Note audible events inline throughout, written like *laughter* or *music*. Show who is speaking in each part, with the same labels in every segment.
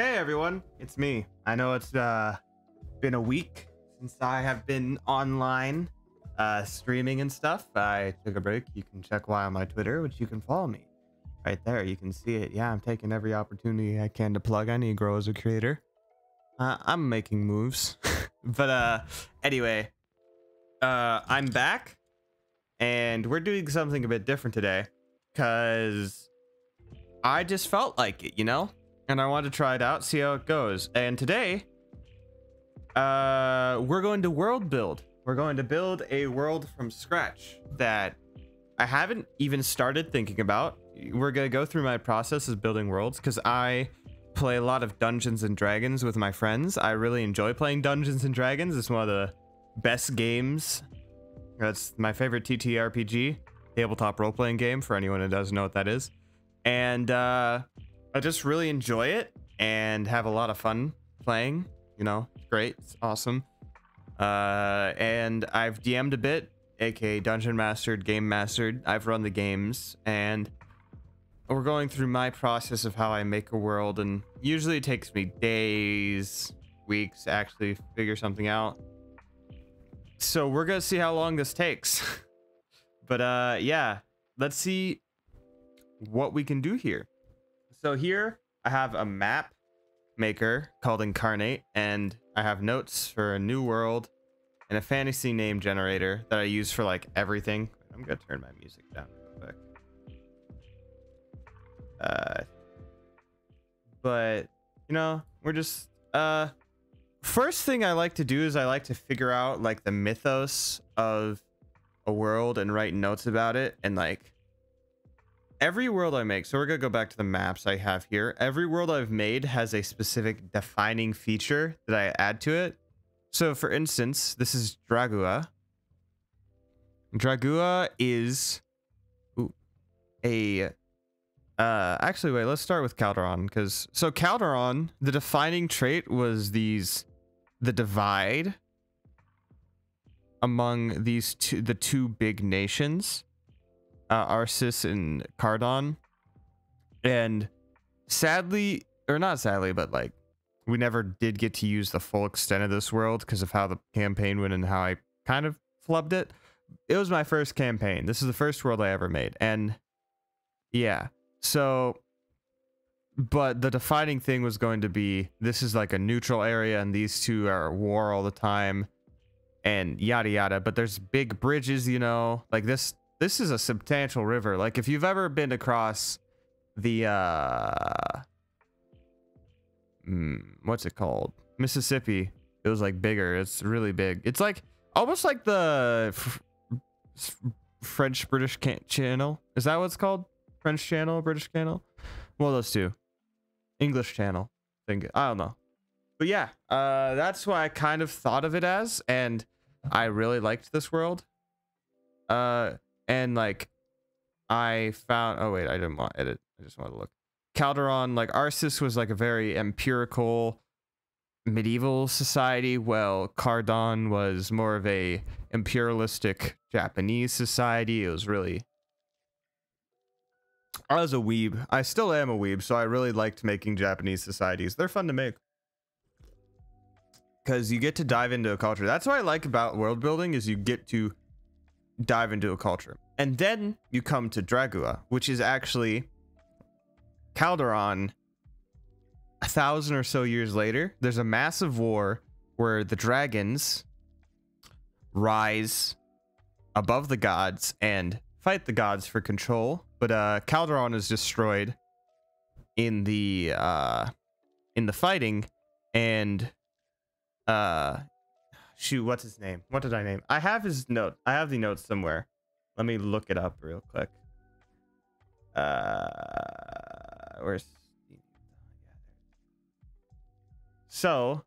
Speaker 1: Hey everyone, it's me. I know it's uh, been a week since I have been online uh, streaming and stuff. I took a break. You can check why on my Twitter, which you can follow me right there. You can see it. Yeah, I'm taking every opportunity I can to plug. I need to grow as a creator. Uh, I'm making moves, *laughs* but uh, anyway, uh, I'm back, and we're doing something a bit different today, cause I just felt like it, you know and I want to try it out, see how it goes. And today, uh, we're going to world build. We're going to build a world from scratch that I haven't even started thinking about. We're gonna go through my process of building worlds because I play a lot of Dungeons and Dragons with my friends. I really enjoy playing Dungeons and Dragons. It's one of the best games. That's my favorite TTRPG, tabletop role playing game for anyone who doesn't know what that is. And uh, I just really enjoy it and have a lot of fun playing. You know, it's great. It's awesome. Uh, and I've DM'd a bit, aka Dungeon Mastered, Game Mastered. I've run the games, and we're going through my process of how I make a world, and usually it takes me days, weeks to actually figure something out. So we're gonna see how long this takes. *laughs* but uh, yeah, let's see what we can do here. So here I have a map maker called Inkarnate, and I have notes for a new world and a fantasy name generator that I use for like everything. I'm gonna turn my music down real quick. Uh, but you know, we're just uh, first thing I like to do is I like to figure out like the mythos of a world and write notes about it and like every world I make, so we're gonna go back to the maps I have here. Every world I've made has a specific defining feature that I add to it. So for instance, this is Dragua. Dragua is ooh, a uh actually wait, let's start with Calderon because so Calderon, the defining trait was these the divide among these two the two big nations uh, Arsis and Cardon. And sadly, or not sadly, but like we never did get to use the full extent of this world because of how the campaign went and how I kind of flubbed it. It was my first campaign. This is the first world I ever made. And yeah, so but the defining thing was going to be this is like a neutral area and these two are at war all the time and yada yada but there's big bridges you know like this this is a substantial river. Like if you've ever been across the uh mm, what's it called? Mississippi. It was like bigger. It's really big. It's like almost like the French British channel. Is that what it's called? French channel, British channel? Well, those two. English channel. I don't know. But yeah, uh that's why I kind of thought of it as and I really liked this world. Uh and like I found oh wait, I didn't want to edit. I just wanted to look. Calderon, like Arsis was like a very empirical medieval society, while Cardon was more of a imperialistic Japanese society. It was really I was a weeb. I still am a weeb, so I really liked making Japanese societies. They're fun to make. Cause you get to dive into a culture. That's what I like about world building is you get to dive into a culture. And then you come to Dragua, which is actually Calderon a thousand or so years later. There's a massive war where the dragons rise above the gods and fight the gods for control. But uh Calderon is destroyed in the uh in the fighting and uh shoot, what's his name? What did I name? I have his note. I have the notes somewhere. Let me look it up real quick. Uh, where's so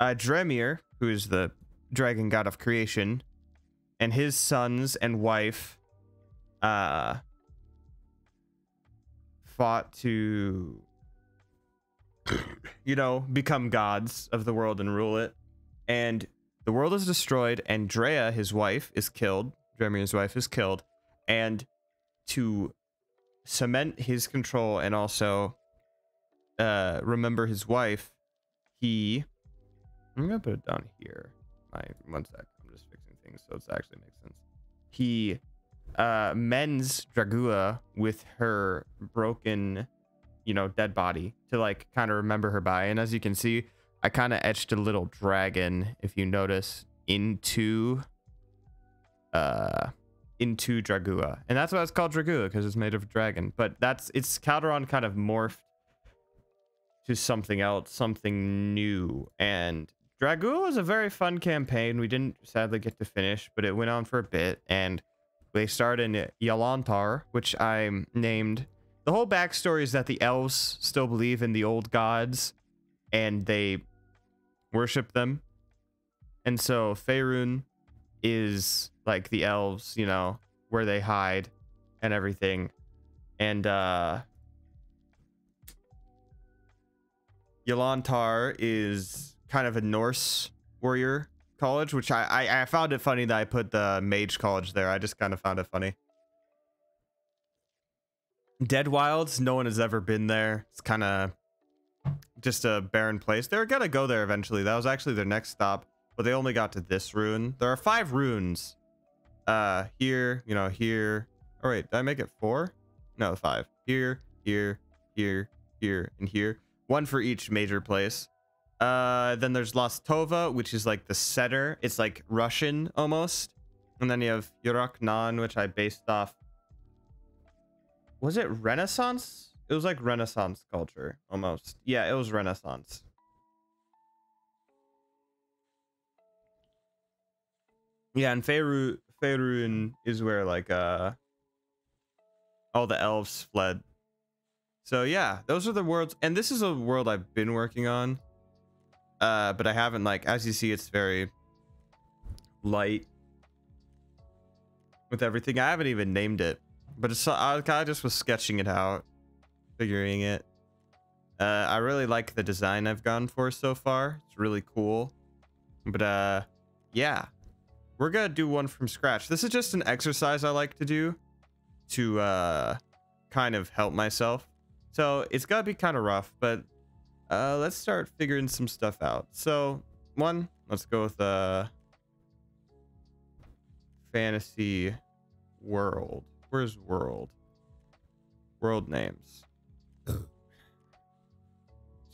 Speaker 1: uh Dremir, who is the dragon god of creation, and his sons and wife uh fought to you know become gods of the world and rule it and the world is destroyed, and Drea, his wife, is killed. Dremir's wife is killed. And to cement his control and also uh remember his wife, he I'm gonna put it down here. My one sec. I'm just fixing things so it actually makes sense. He uh mends Dragua with her broken, you know, dead body to like kind of remember her by. And as you can see, I kind of etched a little dragon, if you notice, into uh into Dragua. And that's why it's called Dragua, because it's made of dragon. But that's it's Calderon kind of morphed to something else, something new. And Dragua was a very fun campaign. We didn't sadly get to finish, but it went on for a bit. And they started in Yalantar, which I named. The whole backstory is that the elves still believe in the old gods and they worship them. And so Faerun is like the elves, you know, where they hide and everything. And uh Yalantar is kind of a Norse warrior college, which I, I, I found it funny that I put the mage college there. I just kind of found it funny. Dead Wilds, no one has ever been there. It's kind of just a barren place. They're gonna go there eventually. That was actually their next stop, but they only got to this rune. There are five runes. Uh, here, you know, here. Oh wait, did I make it four? No, five. Here, here, here, here, and here. One for each major place. Uh, then there's Lostova, which is like the setter. It's like Russian almost. And then you have Yuraknan, which I based off. Was it Renaissance? It was like Renaissance culture almost. Yeah, it was Renaissance. Yeah, and Faerun, Faerun is where like uh all the elves fled. So yeah, those are the worlds, and this is a world I've been working on uh but i haven't like as you see it's very light with everything i haven't even named it but it's i kind of just was sketching it out figuring it uh i really like the design i've gone for so far it's really cool but uh yeah we're gonna do one from scratch this is just an exercise i like to do to uh kind of help myself so it's gotta be kind of rough but uh, let's start figuring some stuff out. So, one, let's go with uh, fantasy world. Where's world? World names.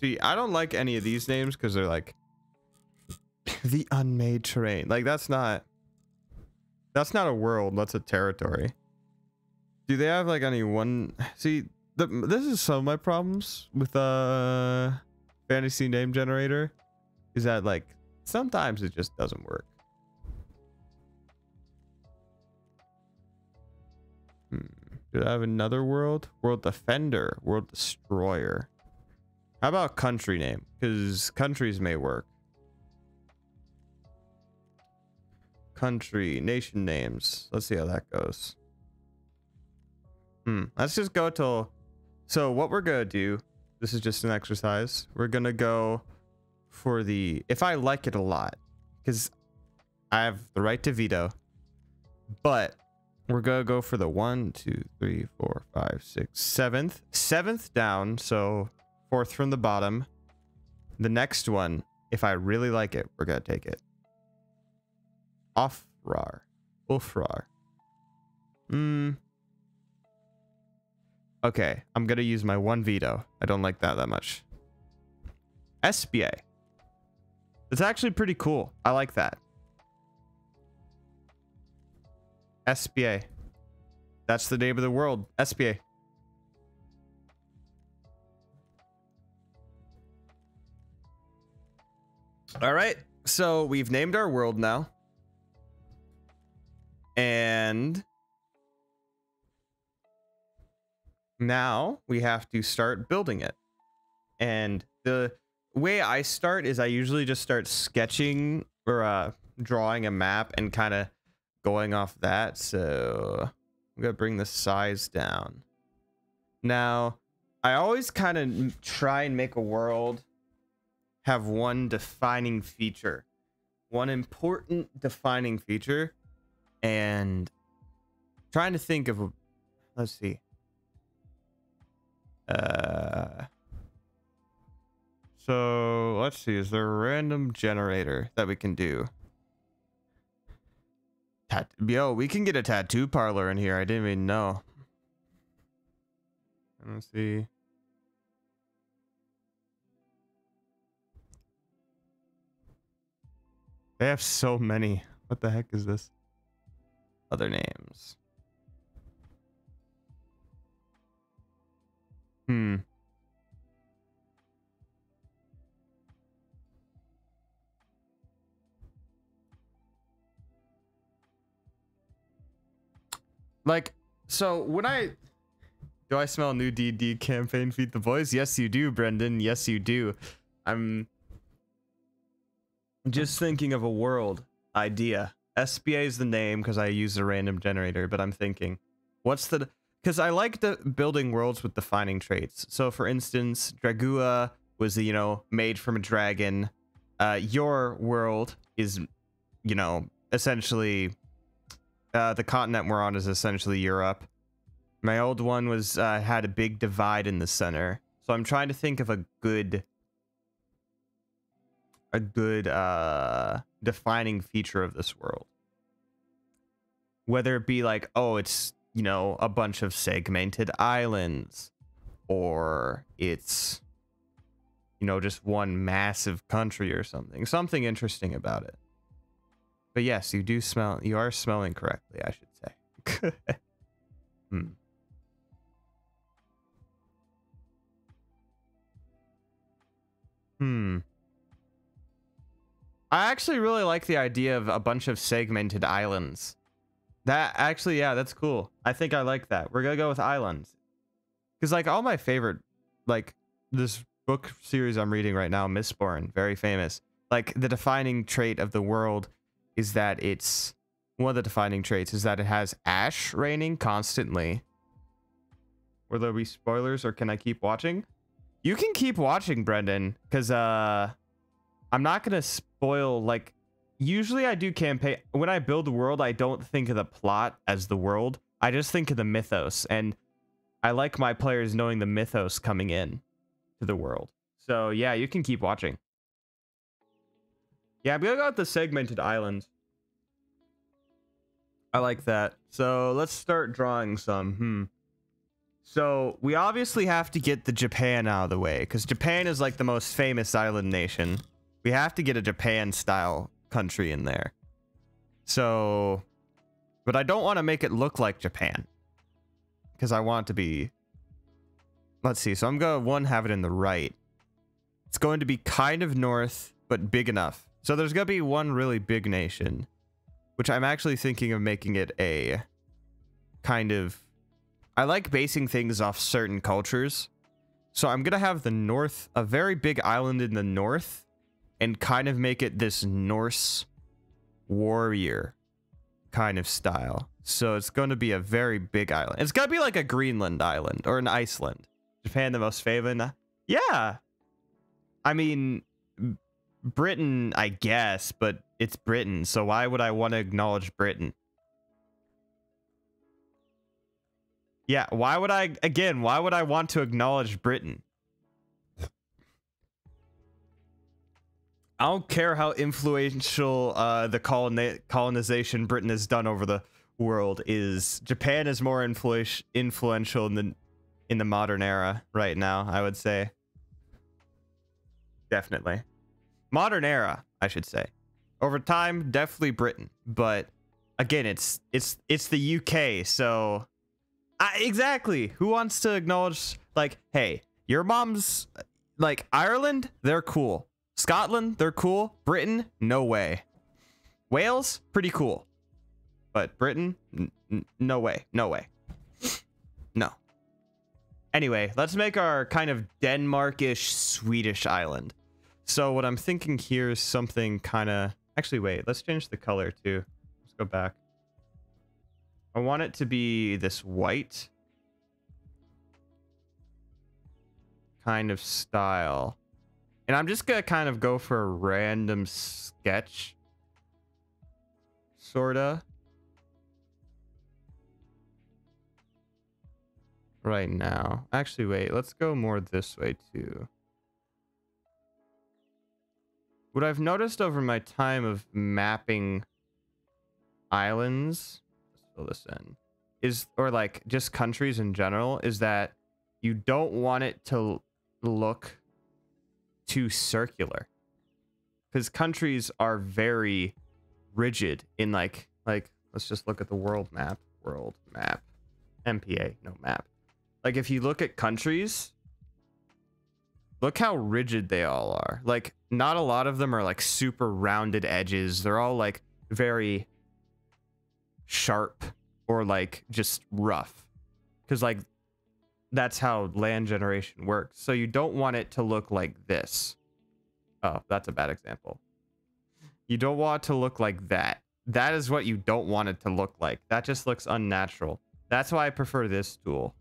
Speaker 1: See, I don't like any of these names because they're like *laughs* the unmade terrain. Like that's not that's not a world. That's a territory. Do they have like any one? See, the, this is some of my problems with uh fantasy name generator is that like sometimes it just doesn't work. Do I have another world? World Defender, World Destroyer. How about country name? Because countries may work. Country, nation names. Let's see how that goes. Hmm. Let's just go till so what we're gonna do, this is just an exercise. We're gonna go for the if I like it a lot, because I have the right to veto, but we're gonna go for the one, two, three, four, five, six, seventh. Seventh down, so fourth from the bottom. The next one, if I really like it, we're gonna take it. Offrar. Ulfrar. Hmm. Okay, I'm gonna use my one veto. I don't like that that much. SBA. It's actually pretty cool. I like that. SBA. That's the name of the world. SBA. All right. So we've named our world now. And now we have to start building it. And the way I start is I usually just start sketching or uh, drawing a map and kind of going off that. So I'm going to bring the size down. Now, I always kind of try and make a world have one defining feature, one important defining feature, and trying to think of, let's see, uh, So let's see. Is there a random generator that we can do? Tat Yo, we can get a tattoo parlor in here. I didn't even know. Let's see. They have so many. What the heck is this? Other names. Hmm. Like, so when I do I smell new DD campaign feed the boys? Yes, you do, Brendan. Yes, you do. I'm just thinking of a world idea. SBA is the name because I use a random generator, but I'm thinking, what's the because I like the building worlds with defining traits. So for instance, Dragua was you know made from a dragon. Uh, your world is, you know, essentially uh, the continent we're on is essentially Europe. My old one was uh, had a big divide in the center. So I'm trying to think of a good a good uh defining feature of this world. Whether it be like, oh, it's, you know, a bunch of segmented islands or it's you know, just one massive country or something. Something interesting about it. But yes, you do smell you are smelling correctly, I should say. *laughs* hmm. Hmm. I actually really like the idea of a bunch of segmented islands. That actually, yeah, that's cool. I think I like that. We're gonna go with islands. Because like all my favorite, like this book series I'm reading right now, Mistborn, very famous. Like the defining trait of the world is that it's one of the defining traits is that it has ash raining constantly. Will there be spoilers or can I keep watching? You can keep watching, Brendan, because uh, I'm not gonna spoil. Like, usually I do campaign when I build the world. I don't think of the plot as the world. I just think of the mythos, and I like my players knowing the mythos coming in to the world. So yeah, you can keep watching. Yeah, I'm gonna go with the segmented islands. I like that. So let's start drawing some. Hmm. So we obviously have to get the Japan out of the way because Japan is like the most famous island nation. We have to get a Japan style country in there. So, but I don't want to make it look like Japan because I want to be. Let's see. So I'm going to one have it in the right. It's going to be kind of north, but big enough. So there's going to be one really big nation, which I'm actually thinking of making it a kind of I like basing things off certain cultures. So I'm going to have the north, a very big island in the north, and kind of make it this Norse warrior kind of style. So it's going to be a very big island. It's going to be like a Greenland island or an Iceland. Japan the most favored? Yeah. I mean, Britain, I guess, but it's Britain. So why would I want to acknowledge Britain? Yeah, why would I, again, why would I want to acknowledge Britain? I don't care how influential uh, the coloni colonization Britain has done over the world is. Japan is more influ influential in the in the modern era right now. I would say, definitely, modern era. I should say, over time, definitely Britain. But again, it's it's it's the UK, so I, exactly. Who wants to acknowledge, like, hey, your mom's, like, Ireland, they're cool. Scotland, they're cool. Britain, no way. Wales, pretty cool. But Britain, no way. No way. No. Anyway, let's make our kind of Denmarkish Swedish island. So what I'm thinking here is something kind of... Actually, wait. Let's change the color, too. Let's go back. I want it to be this white kind of style. And I'm just going to kind of go for a random sketch. Sorta. Right now. Actually, wait. Let's go more this way, too. What I've noticed over my time of mapping islands, let's fill this in, is or like just countries in general, is that you don't want it to look too circular. Because countries are very rigid in like like let's just look at the world map. World map. MPA, no map. Like if you look at countries, look how rigid they all are. Like not a lot of them are like super rounded edges. They're all like very sharp or like just rough. Cuz like that's how land generation works. So you don't want it to look like this. Oh, that's a bad example. You don't want it to look like that. That is what you don't want it to look like. That just looks unnatural. That's why I prefer this tool.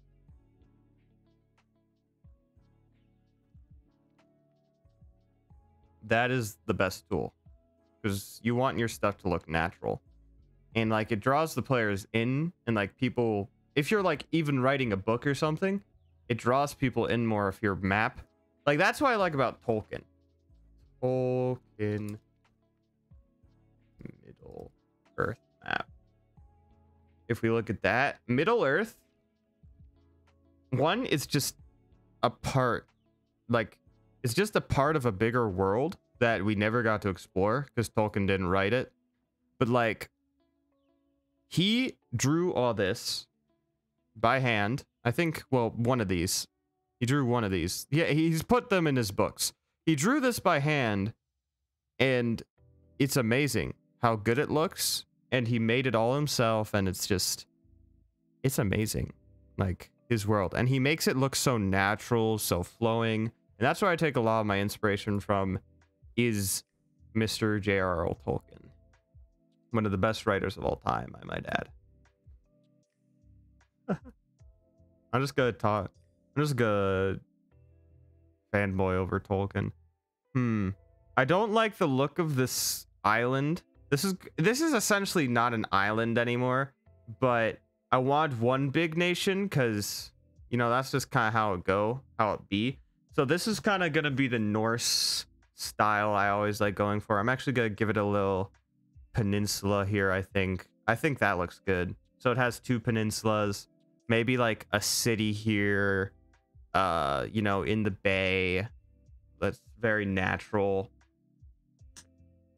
Speaker 1: That is the best tool. Because you want your stuff to look natural. And like it draws the players in and like people if you're like even writing a book or something, it draws people in more if your map. Like that's what I like about Tolkien. Tolkien Middle Earth map. If we look at that, Middle Earth, one is just a part, like, it's just a part of a bigger world that we never got to explore because Tolkien didn't write it. But, like, he drew all this by hand. I think, well, one of these. He drew one of these. Yeah, he's put them in his books. He drew this by hand, and it's amazing how good it looks. And he made it all himself, and it's just, it's amazing. Like his world. And he makes it look so natural, so flowing. And that's where I take a lot of my inspiration from is Mr. J.R.R. Tolkien. One of the best writers of all time, I might add. *laughs* I'm just gonna talk. I'm just gonna fanboy over Tolkien. Hmm. I don't like the look of this island. This is this is essentially not an island anymore, but I want one big nation because you know that's just kind of how it go, how it be. So this is kind of gonna be the Norse style I always like going for. I'm actually gonna give it a little peninsula here. I think I think that looks good. So it has two peninsulas, maybe like a city here, uh, you know, in the bay. That's very natural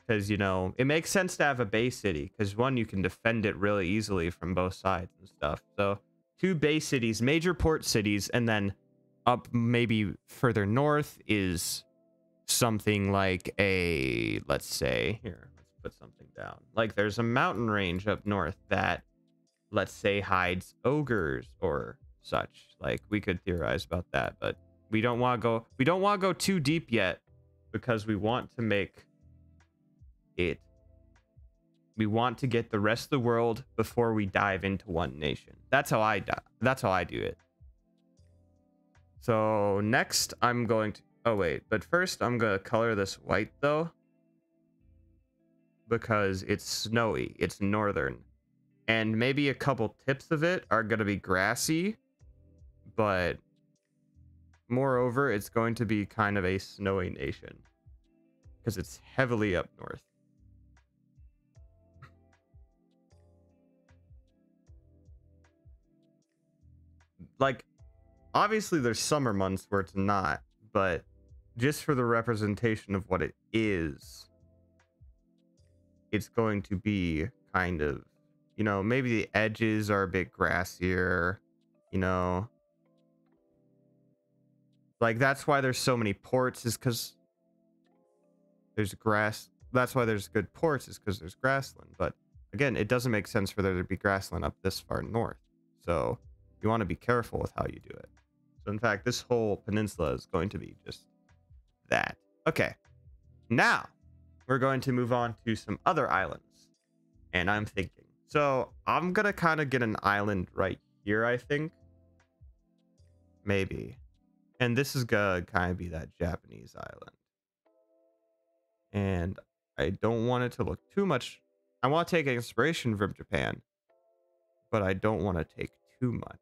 Speaker 1: because you know it makes sense to have a bay city because one you can defend it really easily from both sides and stuff so two bay cities major port cities and then up maybe further north is something like a let's say here let's put something down. Like there's a mountain range up north that let's say hides ogres or such. Like we could theorize about that but we don't want to go we don't want to go too deep yet because we want to make it we want to get the rest of the world before we dive into one nation. That's how i that's how i do it so next i'm going to oh wait. But first i'm gonna color this white though. Because it's snowy. It's northern. And maybe a couple tips of it are gonna be grassy but moreover it's going to be kind of a snowy nation. Because it's heavily up north. Like obviously there's summer months where it's not, but just for the representation of what it is, it's going to be kind of, you know, maybe the edges are a bit grassier, you know. Like that's why there's so many ports is cuz there's grass. That's why there's good ports is cuz there's grassland, but again, it doesn't make sense for there to be grassland up this far north. So, you want to be careful with how you do it. So in fact, this whole peninsula is going to be just that. Okay. Now, we're going to move on to some other islands. And I'm thinking. So I'm going to kind of get an island right here, I think. Maybe. And this is going to kind of be that Japanese island. And I don't want it to look too much. I want to take inspiration from Japan. But I don't want to take too much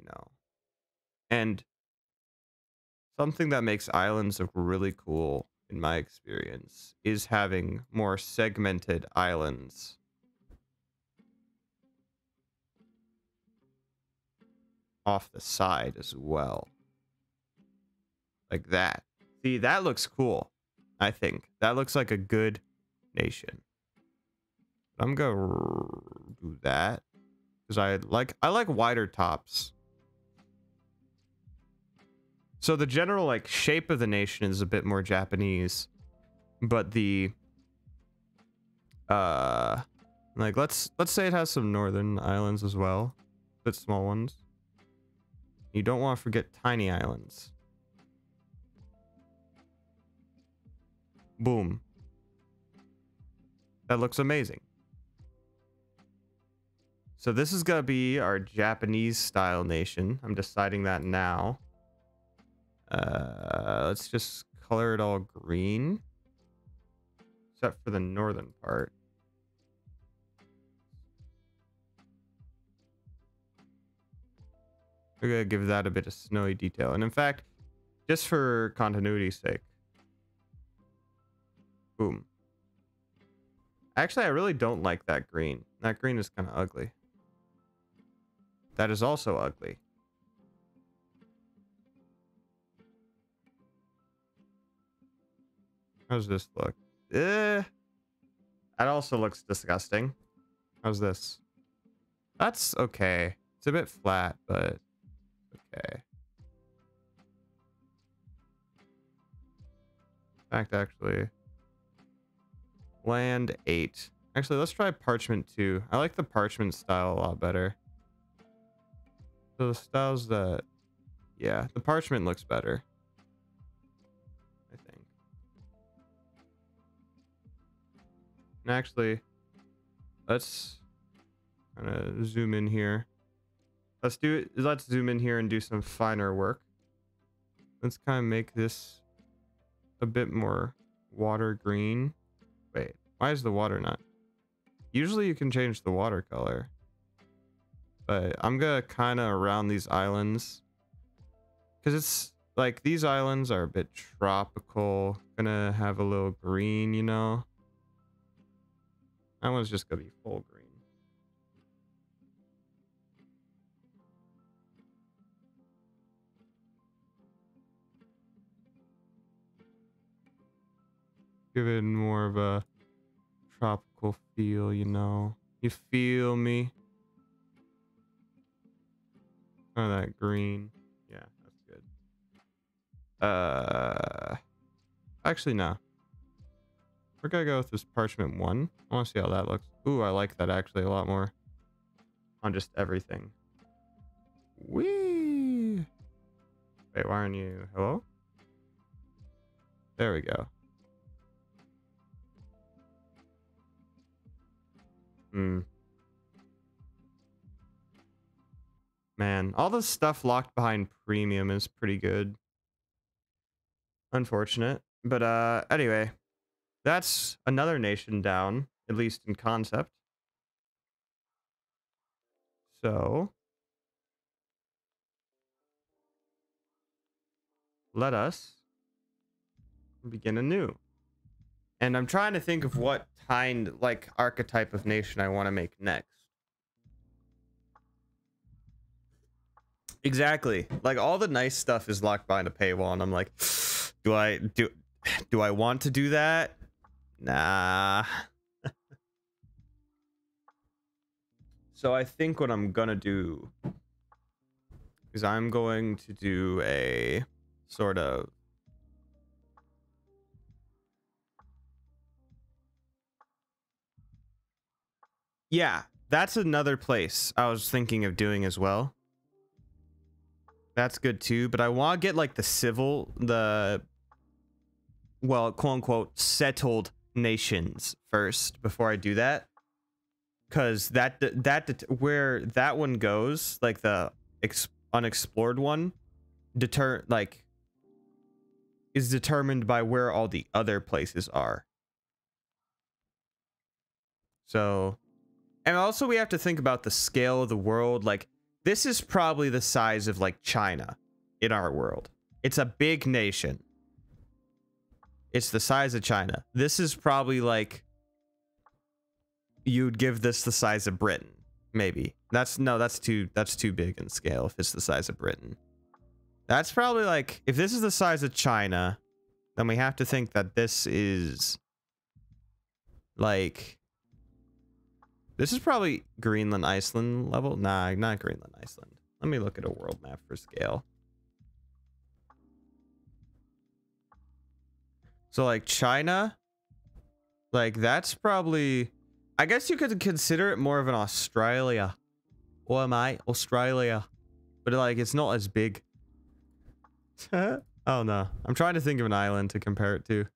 Speaker 1: you know. And something that makes islands look really cool in my experience, is having more segmented islands. Off the side as well. Like that. See, that looks cool. I think. That looks like a good nation. I'm gonna do that. Because I like I like wider tops. So the general like shape of the nation is a bit more Japanese, but the uh like let's let's say it has some northern islands as well, but small ones. You don't want to forget tiny islands. Boom. That looks amazing. So this is gonna be our Japanese style nation. I'm deciding that now. Uh, let's just color it all green. Except for the northern part. We're gonna give that a bit of snowy detail. And in fact, just for continuity's sake. Boom. Actually, I really don't like that green. That green is kind of ugly. That is also ugly. How's this look? Eh. That also looks disgusting. How's this? That's okay. It's a bit flat, but okay. In fact, actually, land eight. Actually, let's try parchment two. I like the parchment style a lot better. So the styles that, yeah, the parchment looks better. Actually, let's kind of zoom in here. Let's do it. Let's zoom in here and do some finer work. Let's kind of make this a bit more water green. Wait, why is the water not? Usually you can change the water color. But I'm gonna kind of around these islands. Because it's like these islands are a bit tropical. Gonna have a little green, you know? That one's just gonna be full green. Give it more of a tropical feel, you know. You feel me? Oh, that green. Yeah, that's good. Uh, actually, no. We're gonna go with this parchment one. I want to see how that looks. Ooh, I like that actually a lot more. On just everything. Whee! Wait, why aren't you? Hello? There we go. Hmm. Man, all the stuff locked behind premium is pretty good. Unfortunate. But uh anyway, that's another nation down, at least in concept. So let us begin anew. And I'm trying to think of what kind, like, archetype of nation I want to make next. Exactly. Like all the nice stuff is locked behind a paywall, and I'm like, do I do do I want to do that? Nah. so I think what I'm gonna do is I'm going to do a sort of Yeah, that's another place I was thinking of doing as well. That's good too, but I want to get like the civil, the well, quote unquote, settled nations first before I do that. Cause that that where that one goes, like the unexplored one, deter like is determined by where all the other places are. So, and also we have to think about the scale of the world. Like this is probably the size of like China in our world. It's a big nation. It's the size of China. This is probably like you'd give this the size of Britain, maybe. That's no, that's too that's too big in scale if it's the size of Britain. That's probably like if this is the size of China, then we have to think that this is like this is probably Greenland, Iceland level. Nah, not Greenland, Iceland. Let me look at a world map for scale. So like China, like that's probably, I guess you could consider it more of an Australia. Or am I Australia? But like it's not as big. *laughs* oh no, I'm trying to think of an island to compare it to.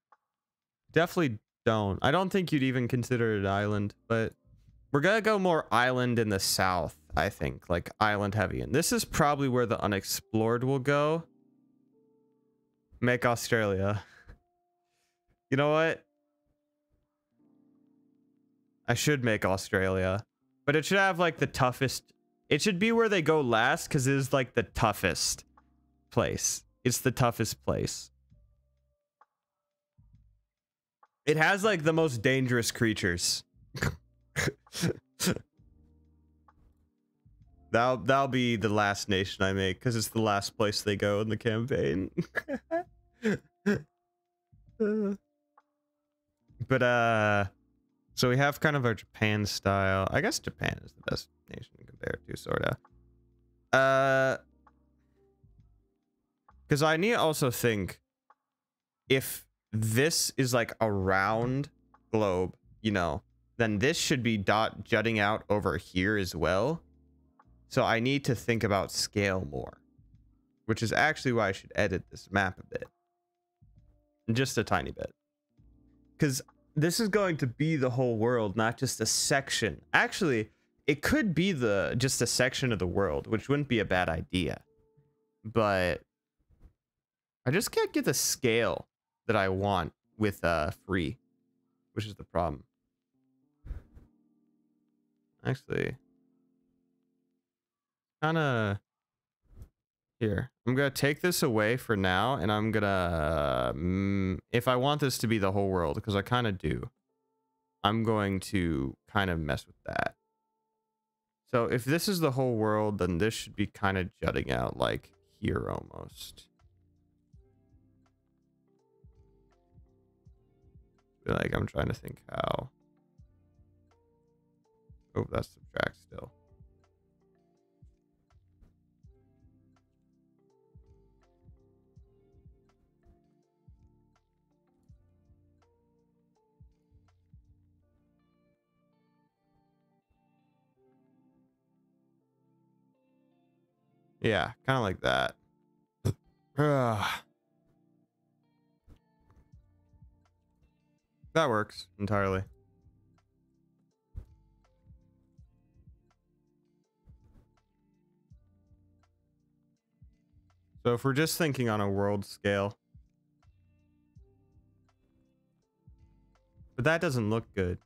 Speaker 1: Definitely don't. I don't think you'd even consider it an island, but we're gonna go more island in the south. I think like island heavy, and this is probably where the unexplored will go. Make Australia. You know what? I should make Australia. But it should have like the toughest. It should be where they go last because it is like the toughest place. It's the toughest place. It has like the most dangerous creatures. *laughs* that'll that'll be the last nation I make because it's the last place they go in the campaign. *laughs* But uh so we have kind of our Japan style. I guess Japan is the best nation to compare to, sorta. Uh because I need to also think if this is like a round globe, you know, then this should be dot jutting out over here as well. So I need to think about scale more, which is actually why I should edit this map a bit. Just a tiny bit because this is going to be the whole world, not just a section. Actually, it could be the just a section of the world, which wouldn't be a bad idea. But I just can't get the scale that I want with uh free, which is the problem. Actually, kind of here, I'm gonna take this away for now, and I'm gonna, um, if I want this to be the whole world, because I kind of do, I'm going to kind of mess with that. So if this is the whole world, then this should be kind of jutting out like here almost. Like I'm trying to think how. Oh, that's subtract still. Yeah, kind of like that. *sighs* that works entirely. So if we're just thinking on a world scale. But that doesn't look good.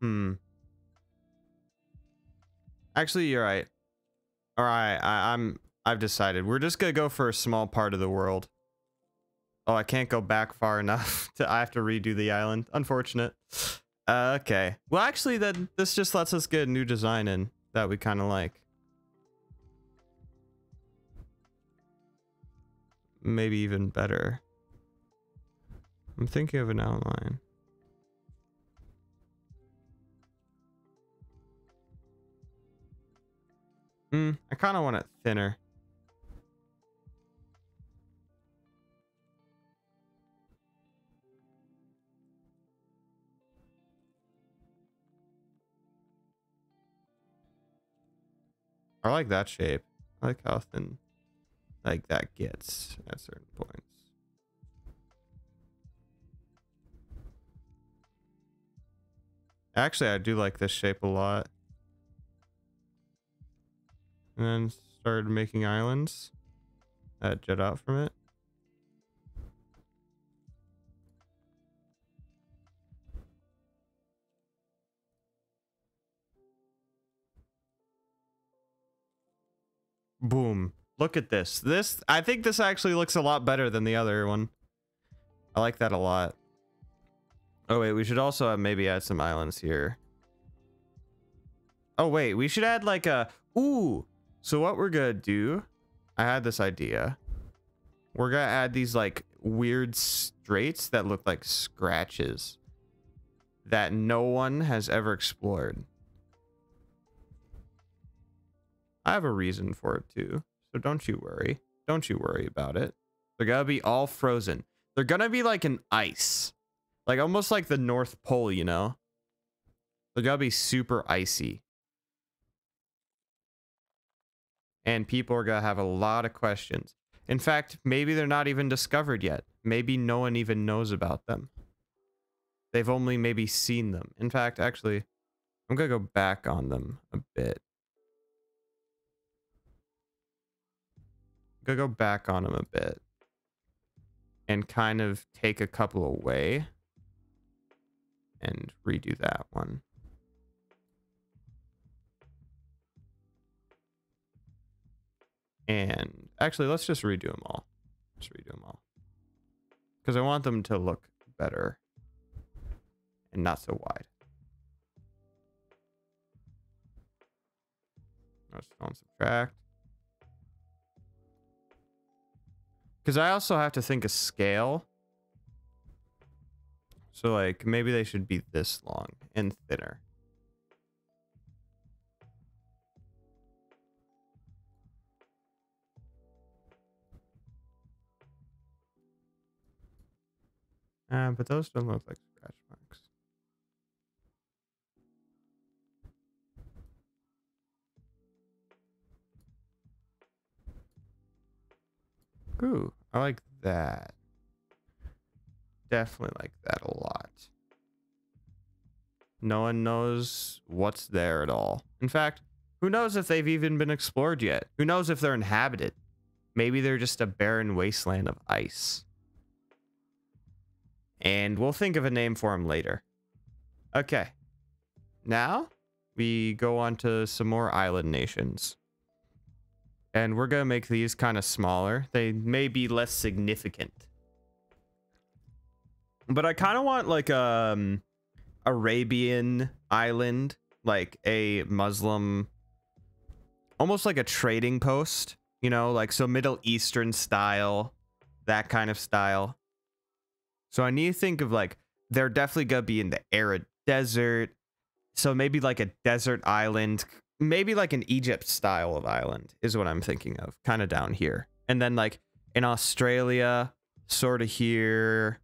Speaker 1: Hmm. Actually, you're right. All right, I, I'm. I've decided we're just gonna go for a small part of the world. Oh, I can't go back far enough. *laughs* To, I have to redo the island. Unfortunate. Uh, okay. Well, actually, that this just lets us get a new design in that we kind of like. Maybe even better. I'm thinking of an outline. Hmm, I kind of want it thinner. I like that shape. I like how thin like that gets at certain points. Actually, I do like this shape a lot and then started making islands that jet out from it. Boom. Look at this. This, I think this actually looks a lot better than the other one. I like that a lot. Oh wait, we should also have maybe add some islands here. Oh wait, we should add like a ooh. So what we're gonna do? I had this idea. We're gonna add these like weird straits that look like scratches that no one has ever explored. I have a reason for it too, so don't you worry. Don't you worry about it. They're gonna be all frozen. They're gonna be like an ice. Like almost like the North Pole, you know? They're gonna be super icy. And people are gonna have a lot of questions. In fact, maybe they're not even discovered yet. Maybe no one even knows about them. They've only maybe seen them. In fact, actually, I'm gonna go back on them a bit. I'm gonna go back on them a bit and kind of take a couple away and redo that one. And actually, let's just redo them all. Let's redo them all. Because I want them to look better and not so wide. Let's go and subtract. Because I also have to think of scale. So like maybe they should be this long and thinner. Uh, but those don't look like scratch marks. Ooh, I like that. Definitely like that a lot. No one knows what's there at all. In fact, who knows if they've even been explored yet? Who knows if they're inhabited? Maybe they're just a barren wasteland of ice. And we'll think of a name for him later. Okay. Now, we go on to some more island nations. And we're going to make these kind of smaller. They may be less significant. But I kind of want like a um, Arabian island, like a Muslim, almost like a trading post, you know, like so Middle Eastern style, that kind of style. So I need to think of like, they're definitely to be in the arid desert. So maybe like a desert island, maybe like an Egypt style of island is what I'm thinking of, kind of down here. And then like in Australia, sort of here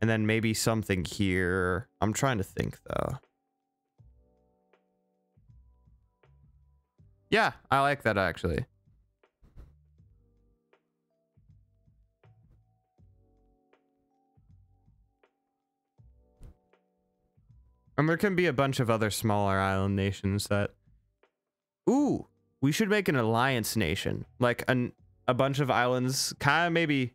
Speaker 1: and then maybe something here. I'm trying to think though. Yeah, I like that actually. And there can be a bunch of other smaller island nations that... Ooh, we should make an alliance nation. Like an, a bunch of islands, kind of maybe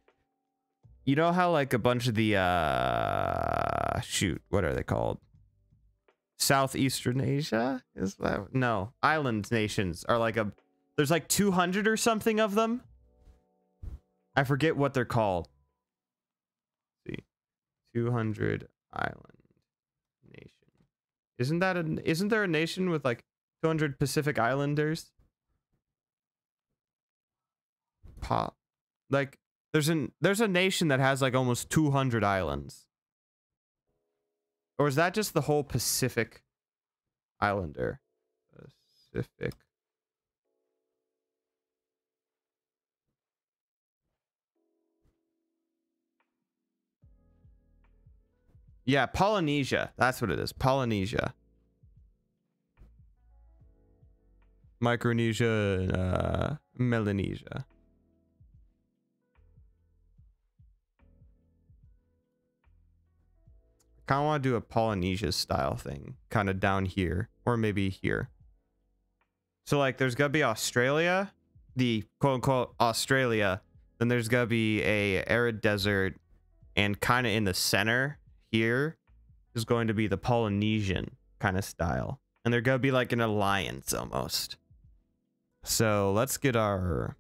Speaker 1: you know how like a bunch of the uh shoot what are they called? Southeastern asia? Is that no island nations are like a there's like 200 or something of them. I forget what they're called. Let's see. 200 island nation isn't that an isn't there a nation with like 200 pacific islanders pop like there's an there's a nation that has like almost 200 islands. Or is that just the whole Pacific Islander? Pacific. Yeah, Polynesia. That's what it is. Polynesia. Micronesia, uh, Melanesia. I kind of want to do a Polynesia style thing, kind of down here, or maybe here. So like, there's gonna be Australia, the quote unquote Australia. Then there's gonna be a arid desert, and kind of in the center here is going to be the Polynesian kind of style, and they're gonna be like an alliance almost. So let's get our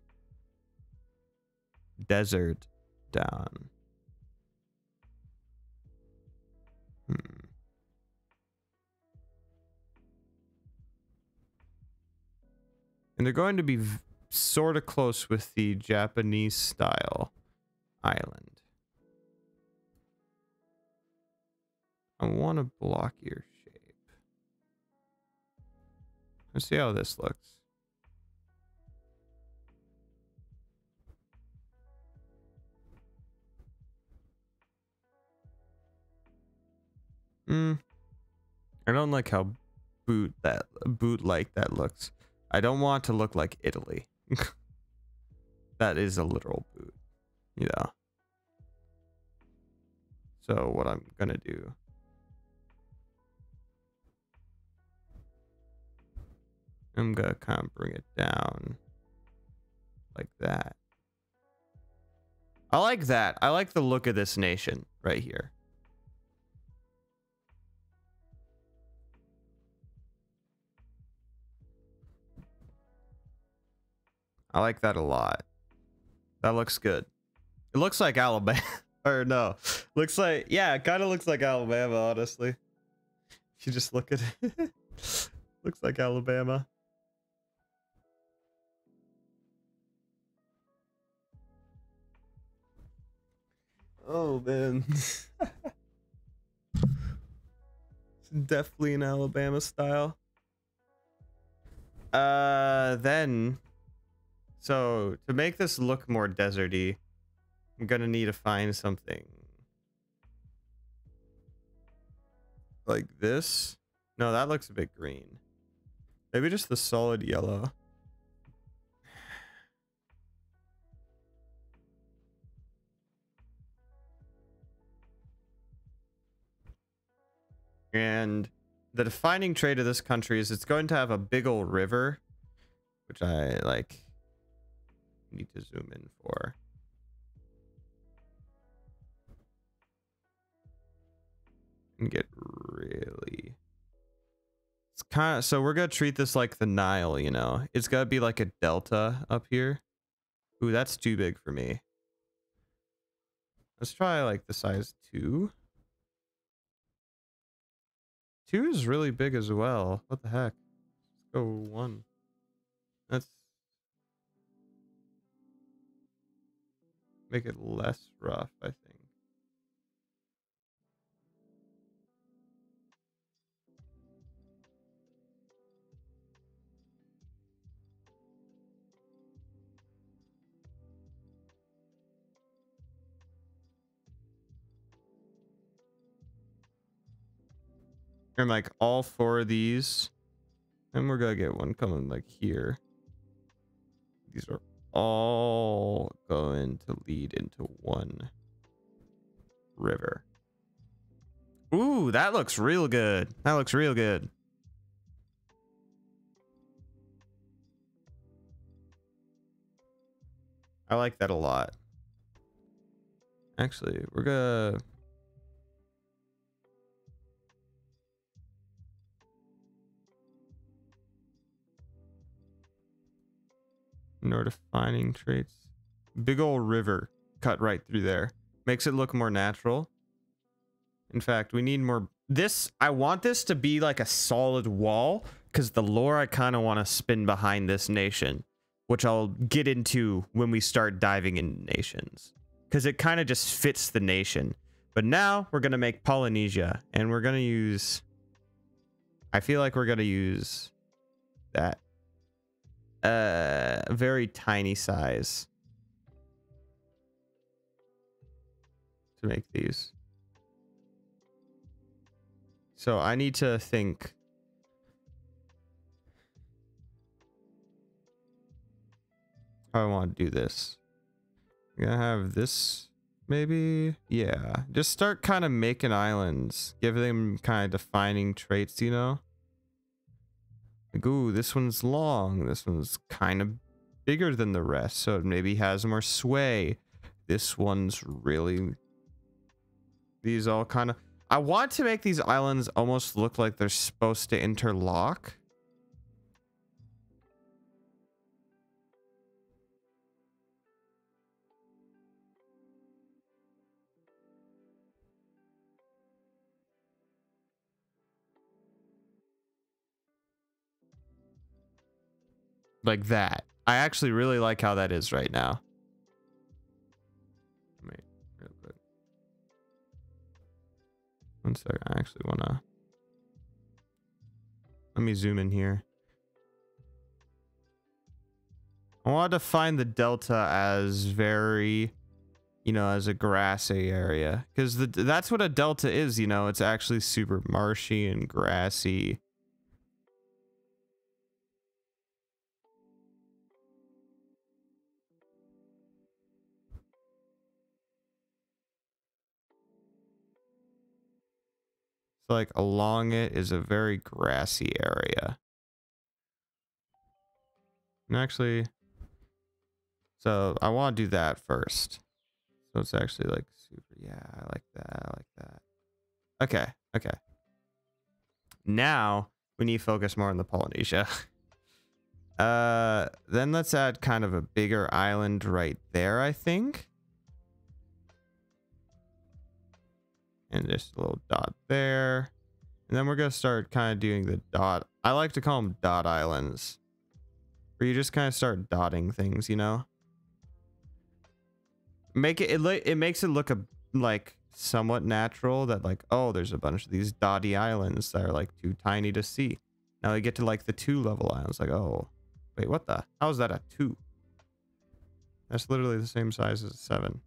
Speaker 1: desert down. Hmm. And they're going to be sort of close with the Japanese style island. I want a blockier shape. Let's see how this looks. Hmm. I don't like how boot that boot like that looks. I don't want to look like Italy. *laughs* that is a literal boot, know. So what I'm gonna do. I'm gonna kind of bring it down like that. I like that. I like the look of this nation right here. I like that a lot. That looks good. It looks like Alabama. *laughs* or no. Looks like, yeah, it kind of looks like Alabama, honestly. If you just look at it. *laughs* looks like Alabama. Oh, man. it's *laughs* definitely an Alabama style. Uh, then so to make this look more deserty, I'm gonna need to find something like this. No, that looks a bit green. Maybe just the solid yellow. And the defining trait of this country is it's going to have a big old river, which I like need to zoom in for. And get really it's kind of so we're gonna treat this like the Nile, you know. It's gotta be like a delta up here. Ooh, that's too big for me. Let's try like the size two. Two is really big as well. What the heck? Let's go one. That's make it less rough, I And like all four of these. And we're gonna get one coming like here. These are all going to lead into one river. Ooh, that looks real good. That looks real good. I like that a lot. Actually, we're gonna nor defining traits. Big old river cut right through there. Makes it look more natural. In fact, we need more... This, I want this to be like a solid wall because the lore I kind of want to spin behind this nation, which I'll get into when we start diving into nations because it kind of just fits the nation. But now we're going to make Polynesia and we're going to use... I feel like we're going to use that a very tiny size to make these. So I need to think. How I want to do this. I'm gonna have this maybe yeah just start kind of making islands give them kind of defining traits you know like, ooh, this one's long. This one's kind of bigger than the rest, so it maybe has more sway. This one's really... These all kind of... I want to make these islands almost look like they're supposed to interlock. Like that. I actually really like how that is right now. Wait, real quick. One second. I actually want to. Let me zoom in here. I want to find the delta as very, you know, as a grassy area. Because that's what a delta is, you know. It's actually super marshy and grassy. Like along it is a very grassy area. And actually, so I want to do that first. So it's actually like super. Yeah, I like that. I like that. Okay. Okay. Now we need to focus more on the Polynesia. *laughs* uh, then let's add kind of a bigger island right there, I think. And just a little dot there. And then we're going to start kind of doing the dot. I like to call them dot islands. Where you just kind of start dotting things, you know? make it it, it makes it look a, like somewhat natural that like oh there's a bunch of these dotty islands that are like too tiny to see now we get to like the two level islands like oh wait what the how is that a two that's literally the same size as a seven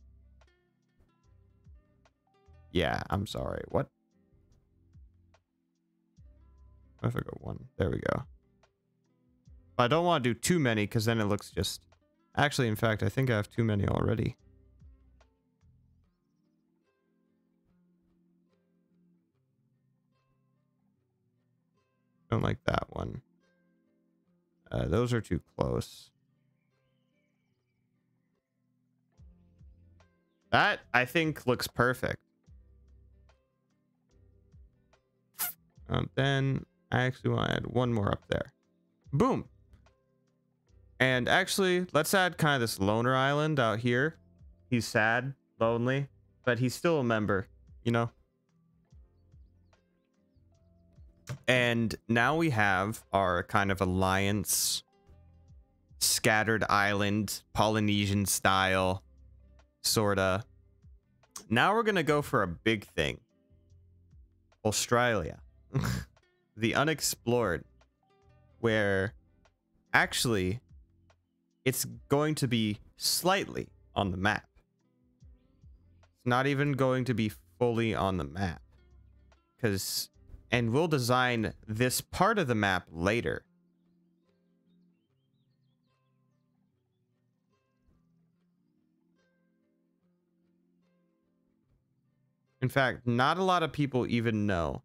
Speaker 1: yeah i'm sorry what I forgot one there we go I don't want to do too many because then it looks just actually in fact I think I have too many already Don't like that one. Uh, those are too close. That, I think, looks perfect. Um, then I actually want to add one more up there. Boom. And actually, let's add kind of this loner island out here. He's sad, lonely, but he's still a member, you know? And now we have our kind of alliance, scattered island, Polynesian style, sorta. Now we're gonna go for a big thing. Australia. *laughs* the unexplored. Where actually it's going to be slightly on the map. It's not even going to be fully on the map. Because and we'll design this part of the map later. In fact, not a lot of people even know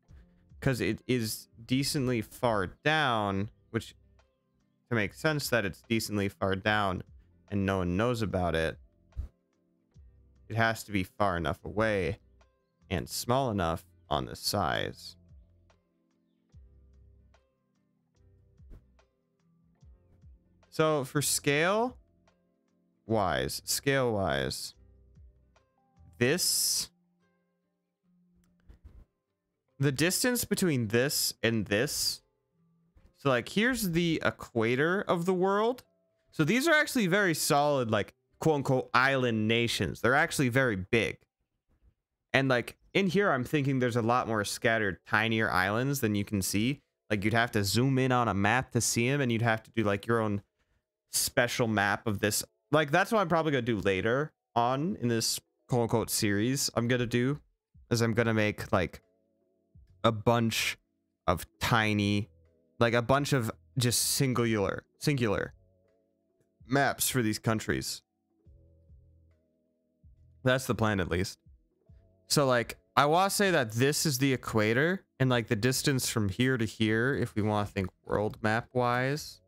Speaker 1: because it is decently far down, which to make sense that it's decently far down and no one knows about it, it has to be far enough away and small enough on the size. So for scale wise, scale wise, this, the distance between this and this. So like here's the equator of the world. So these are actually very solid, like quote unquote island nations. They're actually very big. And like in here, I'm thinking there's a lot more scattered, tinier islands than you can see. Like you'd have to zoom in on a map to see them and you'd have to do like your own special map of this. Like that's what I'm probably gonna do later on in this quote unquote series. I'm gonna do is I'm gonna make like a bunch of tiny, like a bunch of just singular, singular maps for these countries. That's the plan, at least. So, like, I want to say that this is the equator, and like the distance from here to here, if we want to think world map wise,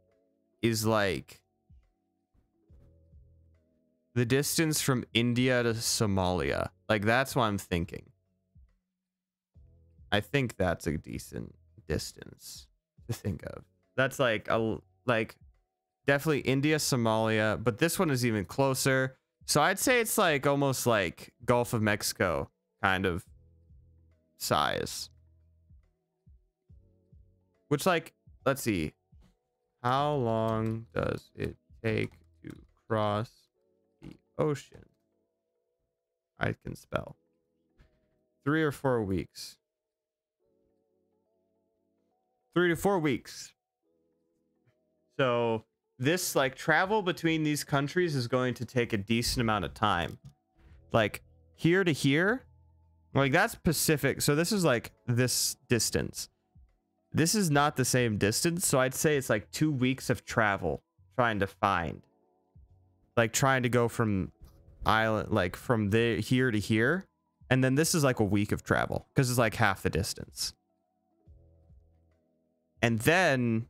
Speaker 1: is like the distance from India to Somalia. Like that's what I'm thinking. I think that's a decent distance to think of. That's like a like definitely India, Somalia, but this one is even closer. So I'd say it's like almost like Gulf of Mexico kind of size. Which like let's see. How long does it take to cross the ocean? I can spell. Three or four weeks. Three to four weeks. So this like travel between these countries is going to take a decent amount of time. Like here to here, like that's Pacific. So this is like this distance. This is not the same distance, so I'd say it's like two weeks of travel trying to find. Like trying to go from island, like from the here to here, and then this is like a week of travel because it's like half the distance. And then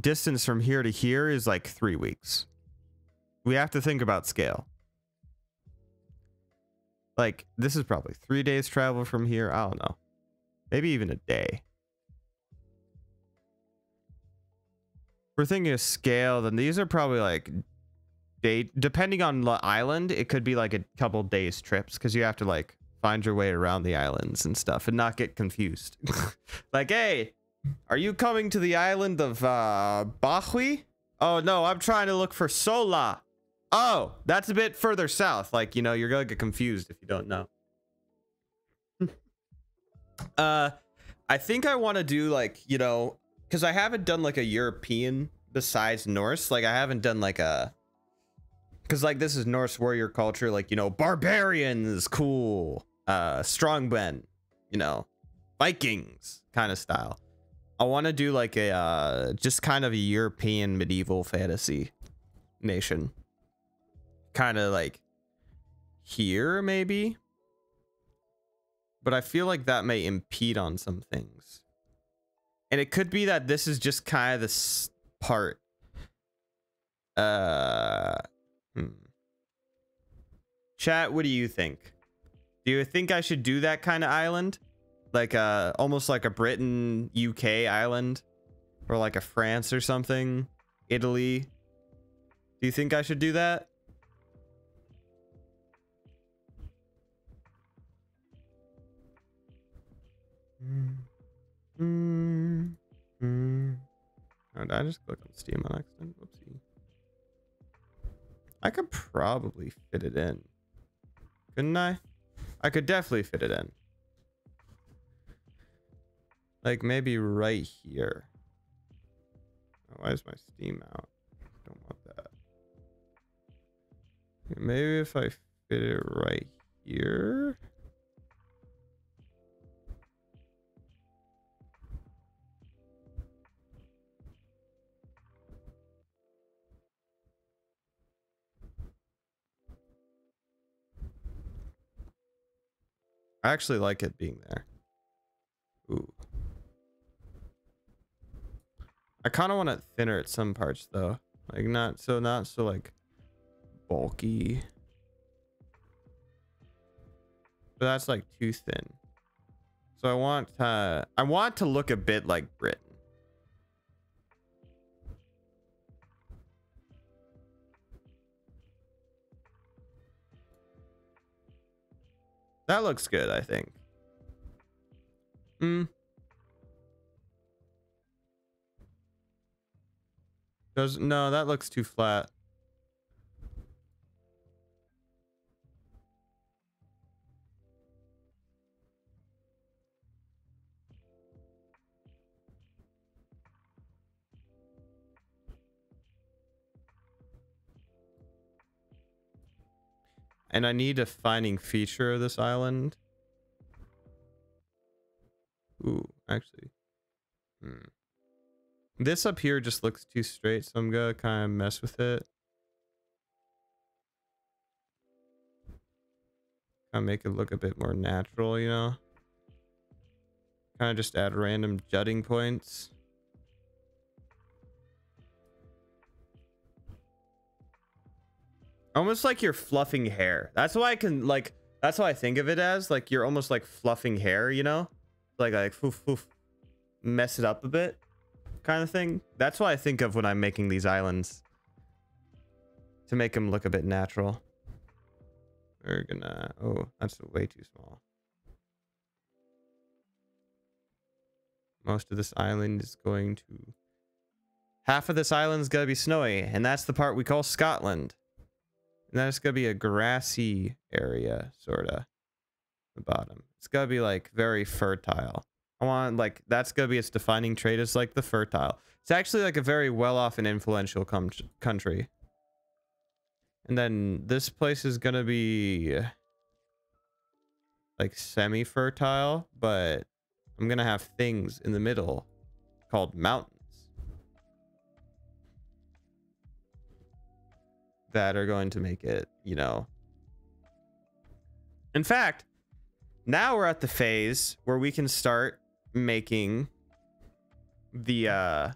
Speaker 1: distance from here to here is like three weeks. We have to think about scale. Like this is probably three days travel from here. I don't know. Maybe even a day. We're thinking of scale, then these are probably like day depending on the island, it could be like a couple days trips because you have to like find your way around the islands and stuff and not get confused. *laughs* like, hey, are you coming to the island of uh Bahui? Oh no, I'm trying to look for Sola. Oh, that's a bit further south. Like, you know, you're gonna get confused if you don't know. *laughs* Uh, I think I want to do like you know because I haven't done like a European besides Norse. Like I haven't done like a because like this is Norse warrior culture. Like you know barbarians, cool. Uh, strongmen, you know, Vikings kind of style. I want to do like a uh, just kind of a European medieval fantasy nation. Kind of like here maybe but I feel like that may impede on some things. And it could be that this is just kind of this part. Uh, hmm. Chat, what do you think? Do you think I should do that kind of island? Like a, almost like a Britain, UK island? Or like a France or something? Italy? Do you think I should do that? Mm, mm. Oh, did I just click on Steam on accident? Whoopsie. I could probably fit it in. Couldn't I? I could definitely fit it in. Like maybe right here. Oh, why is my Steam out? Don't want that. Maybe if I fit it right here. I actually like it being there. Ooh. I kind of want it thinner at some parts though. Like not so not so like bulky. But that's like too thin. So I want uh I want to look a bit like Britain. That looks good, I think. Hmm. Does no, that looks too flat. And I need a finding feature of this island. Ooh, actually. Hmm. This up here just looks too straight, so I'm gonna kind of mess with it. Kind of make it look a bit more natural, you know? Kind of just add random jutting points. Almost like you're fluffing hair. That's why I can like. That's why I think of it as like you're almost like fluffing hair. You know, like like foof foof, mess it up a bit, kind of thing. That's why I think of when I'm making these islands. To make them look a bit natural. We're gonna. Oh, that's way too small. Most of this island is going to half of this island's gonna be snowy, and that's the part we call Scotland. And then it's gonna be a grassy area, sorta. The bottom. It's gonna be like very fertile. I want like that's gonna be its defining trait is like the fertile. It's actually like a very well-off and influential country. And then this place is gonna be uh, like semi-fertile, but I'm gonna have things in the middle called mountains that are going to make it, you know. In fact, now we're at the phase where we can start making the uh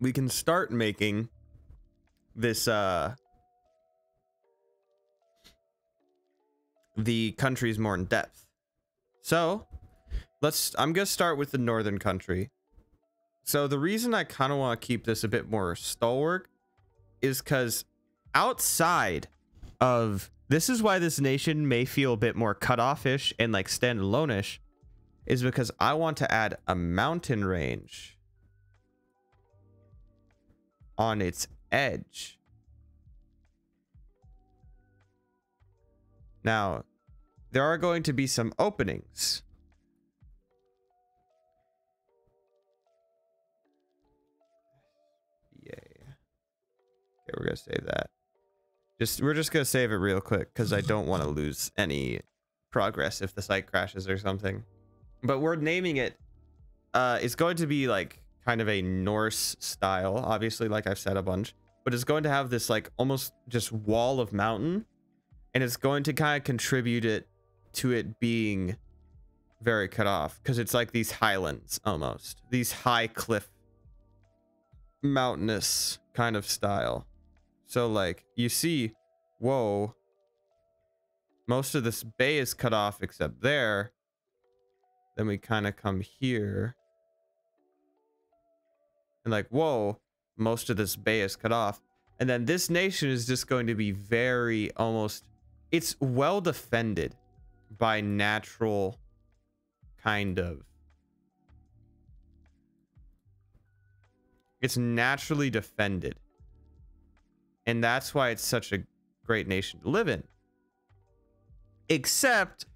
Speaker 1: we can start making this uh the countries more in depth. So, let's I'm going to start with the northern country. So the reason I kind of want to keep this a bit more stalwart is cuz outside of this is why this nation may feel a bit more cut off-ish and like standalone-ish is because I want to add a mountain range on its edge. Now, there are going to be some openings. We're to save that. Just we're just going to save it real quick cuz I don't want to lose any progress if the site crashes or something. But we're naming it uh it's going to be like kind of a Norse style, obviously like I've said a bunch, but it's going to have this like almost just wall of mountain and it's going to kind of contribute it to it being very cut off because it's like these highlands almost these high cliff mountainous kind of style so like you see whoa most of this bay is cut off except there. Then we kind of come here. And like whoa most of this bay is cut off. And then this nation is just going to be very almost it's well defended by natural kind of it's naturally defended and that's why it's such a great nation to live in except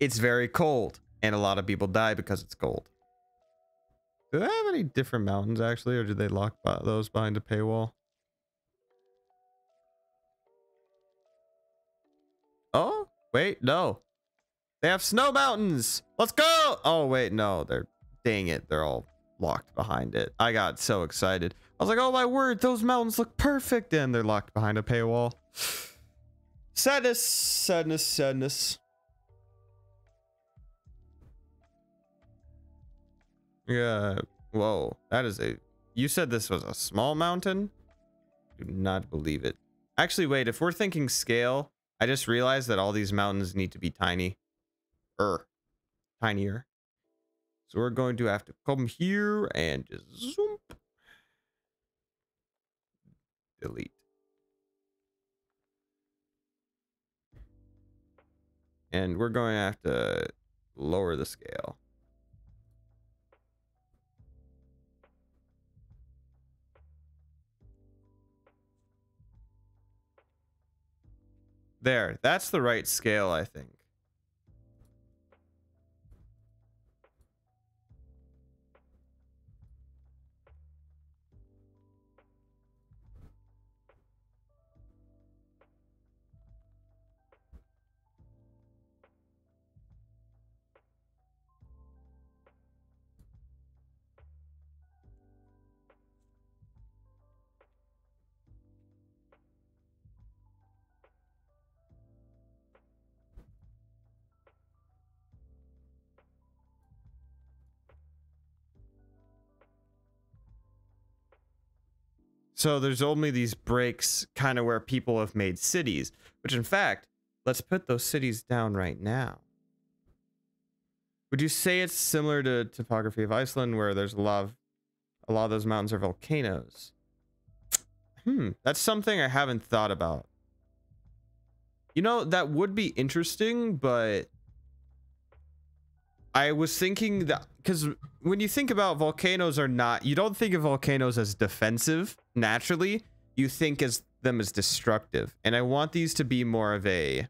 Speaker 1: it's very cold and a lot of people die because it's cold do they have any different mountains actually or do they lock those behind a paywall oh wait no they have snow mountains. Let's go. Oh, wait, no. They're, dang it. They're all locked behind it. I got so excited. I was like, oh my word, those mountains look perfect. And they're locked behind a paywall. Sadness, sadness, sadness. Yeah. Whoa. That is a... You said this was a small mountain? Do not believe it. Actually, wait. If we're thinking scale, I just realized that all these mountains need to be tiny er, tinier. So we're going to have to come here and just zoom. Delete. And we're going to have to lower the scale. There, that's the right scale, I think. So there's only these breaks kind of where people have made cities, which in fact, let's put those cities down right now. Would you say it's similar to topography of Iceland where there's a lot of a lot of those mountains are volcanoes? Hmm, that's something I haven't thought about. You know, that would be interesting, but I was thinking that because when you think about volcanoes are not, you don't think of volcanoes as defensive naturally. You think as them as destructive, and I want these to be more of a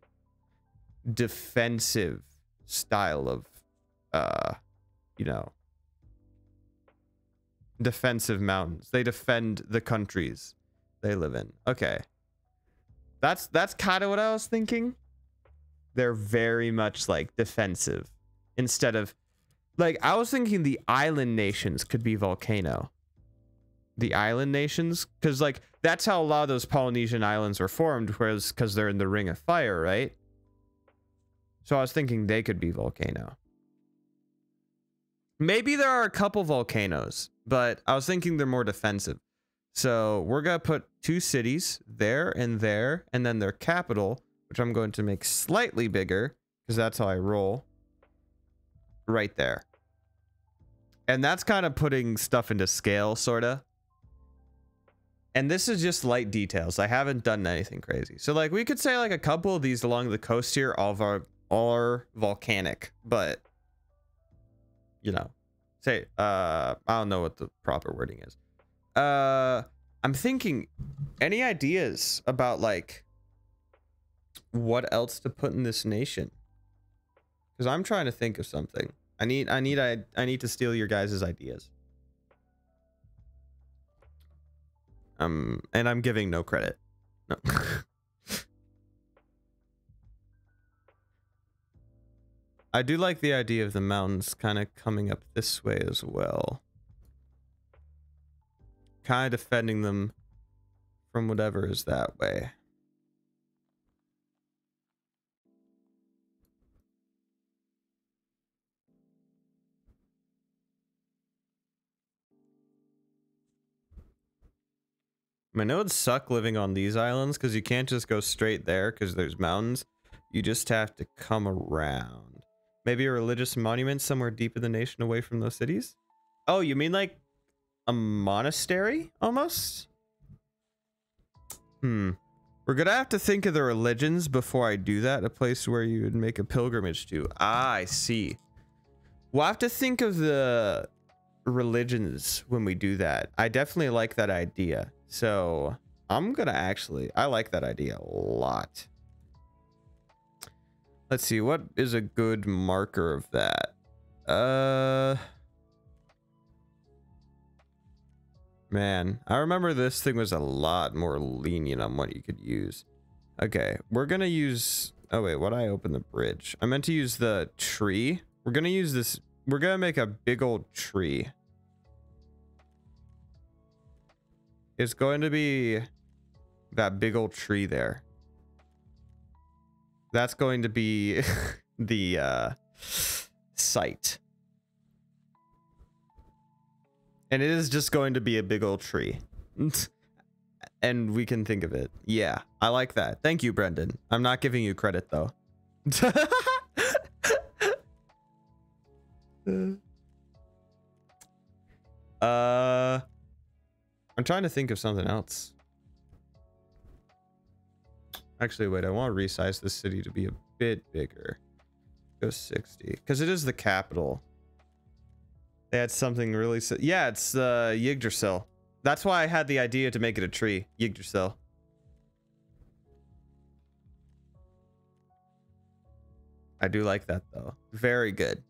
Speaker 1: defensive style of, uh, you know, defensive mountains. They defend the countries they live in. Okay. That's that's kind of what I was thinking. They're very much like defensive instead of like I was thinking the island nations could be volcano. The island nations cuz like that's how a lot of those Polynesian islands were formed whereas cuz they're in the ring of fire, right? So I was thinking they could be volcano. Maybe there are a couple volcanoes, but I was thinking they're more defensive. So we're going to put two cities there and there, and then their capital, which I'm going to make slightly bigger because that's how I roll, right there. And that's kind of putting stuff into scale, sort of. And this is just light details. I haven't done anything crazy. So like we could say like a couple of these along the coast here all of our are volcanic, but you know, say uh I don't know what the proper wording is. Uh I'm thinking any ideas about like what else to put in this nation? Cuz I'm trying to think of something. I need I need I I need to steal your guys' ideas. Um and I'm giving no credit. No. *laughs* I do like the idea of the mountains kind of coming up this way as well. Kind of defending them from whatever is that way. I know it'd suck living on these islands because you can't just go straight there because there's mountains. You just have to come around. Maybe a religious monument somewhere deep in the nation away from those cities? Oh, you mean like a monastery almost? Hmm. We're gonna have to think of the religions before I do that. A place where you would make a pilgrimage to. Ah, I see. We'll have to think of the religions when we do that. I definitely like that idea. So I'm gonna actually, I like that idea a lot. Let's see, what is a good marker of that? Uh... Man, I remember this thing was a lot more lenient on what you could use. Okay, we're gonna use... Oh wait, what I open the bridge? I meant to use the tree. We're gonna use this... We're gonna make a big old tree. It's going to be that big old tree there that's going to be *laughs* the uh, site. And it is just going to be a big old tree. *laughs* and we can think of it. Yeah, I like that. Thank you, Brendan. I'm not giving you credit, though. *laughs* uh, I'm trying to think of something else. Actually, wait, I want to resize the city to be a bit bigger. Go 60. Because it is the capital. They had something really... Yeah, it's uh, Yggdrasil. That's why I had the idea to make it a tree. Yggdrasil. I do like that, though. Very good.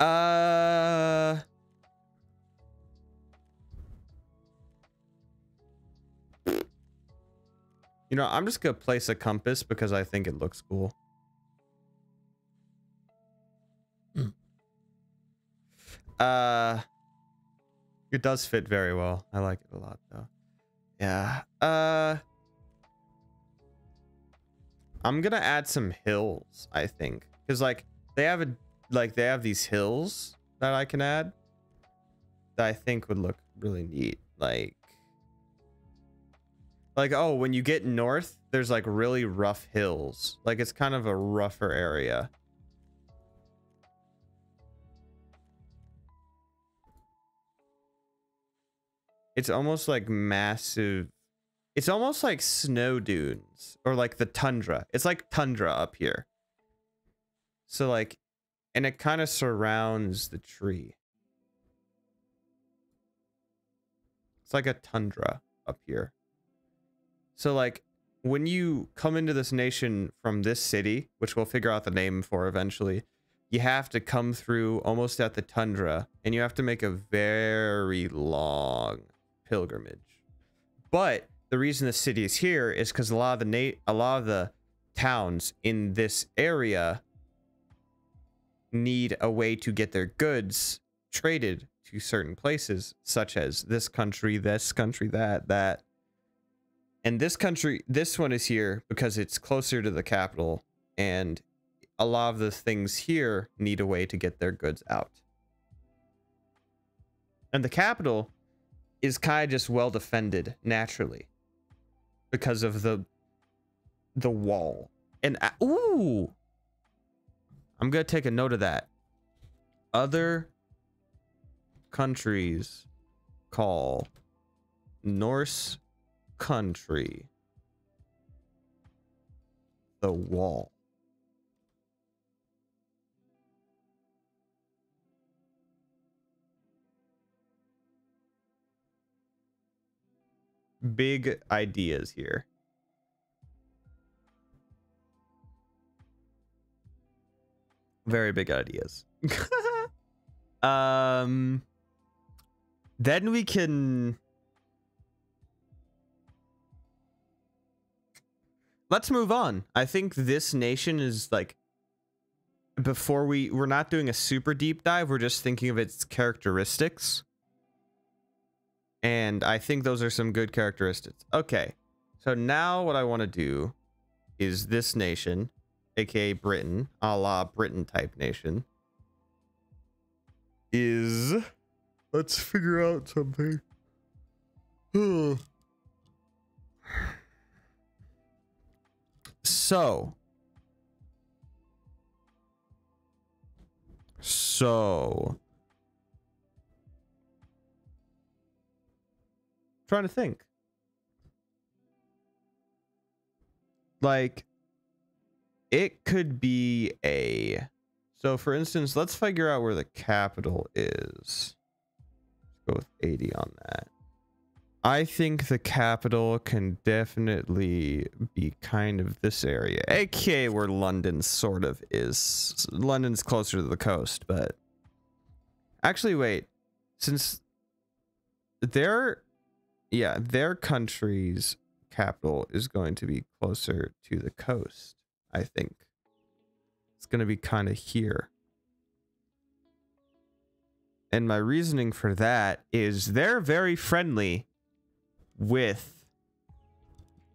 Speaker 1: Uh... You know, I'm just gonna place a compass because I think it looks cool. Mm. Uh, it does fit very well. I like it a lot though. Yeah. Uh, I'm gonna add some hills. I think because like they have a like they have these hills that I can add that I think would look really neat. Like like oh when you get north there's like really rough hills. Like it's kind of a rougher area. It's almost like massive it's almost like snow dunes or like the tundra. It's like tundra up here. So like and it kind of surrounds the tree. It's like a tundra up here. So like when you come into this nation from this city, which we'll figure out the name for eventually, you have to come through almost at the tundra and you have to make a very long pilgrimage. But the reason the city is here is because a lot of the a lot of the towns in this area need a way to get their goods traded to certain places, such as this country, this country, that, that. And this country, this one is here because it's closer to the capital, and a lot of the things here need a way to get their goods out. And the capital is kind of just well defended naturally because of the the wall. And uh, ooh, I'm gonna take a note of that. Other countries call Norse country the wall. Big ideas here. Very big ideas. *laughs* um then we can let's move on. I think this nation is like before we we're not doing a super deep dive we're just thinking of its characteristics. And i think those are some good characteristics. Okay so now what i want to do is this nation aka britain a la britain type nation is Let's figure out something. *sighs* so. So. trying to think. Like, it could be a. So, for instance, let's figure out where the capital is Let's go with 80 on that. I think the capital can definitely be kind of this area, aka where London sort of is. London's closer to the coast, but actually, wait, since their, yeah, their country's capital is going to be closer to the coast, I think it's going to be kind of here. And my reasoning for that is they're very friendly with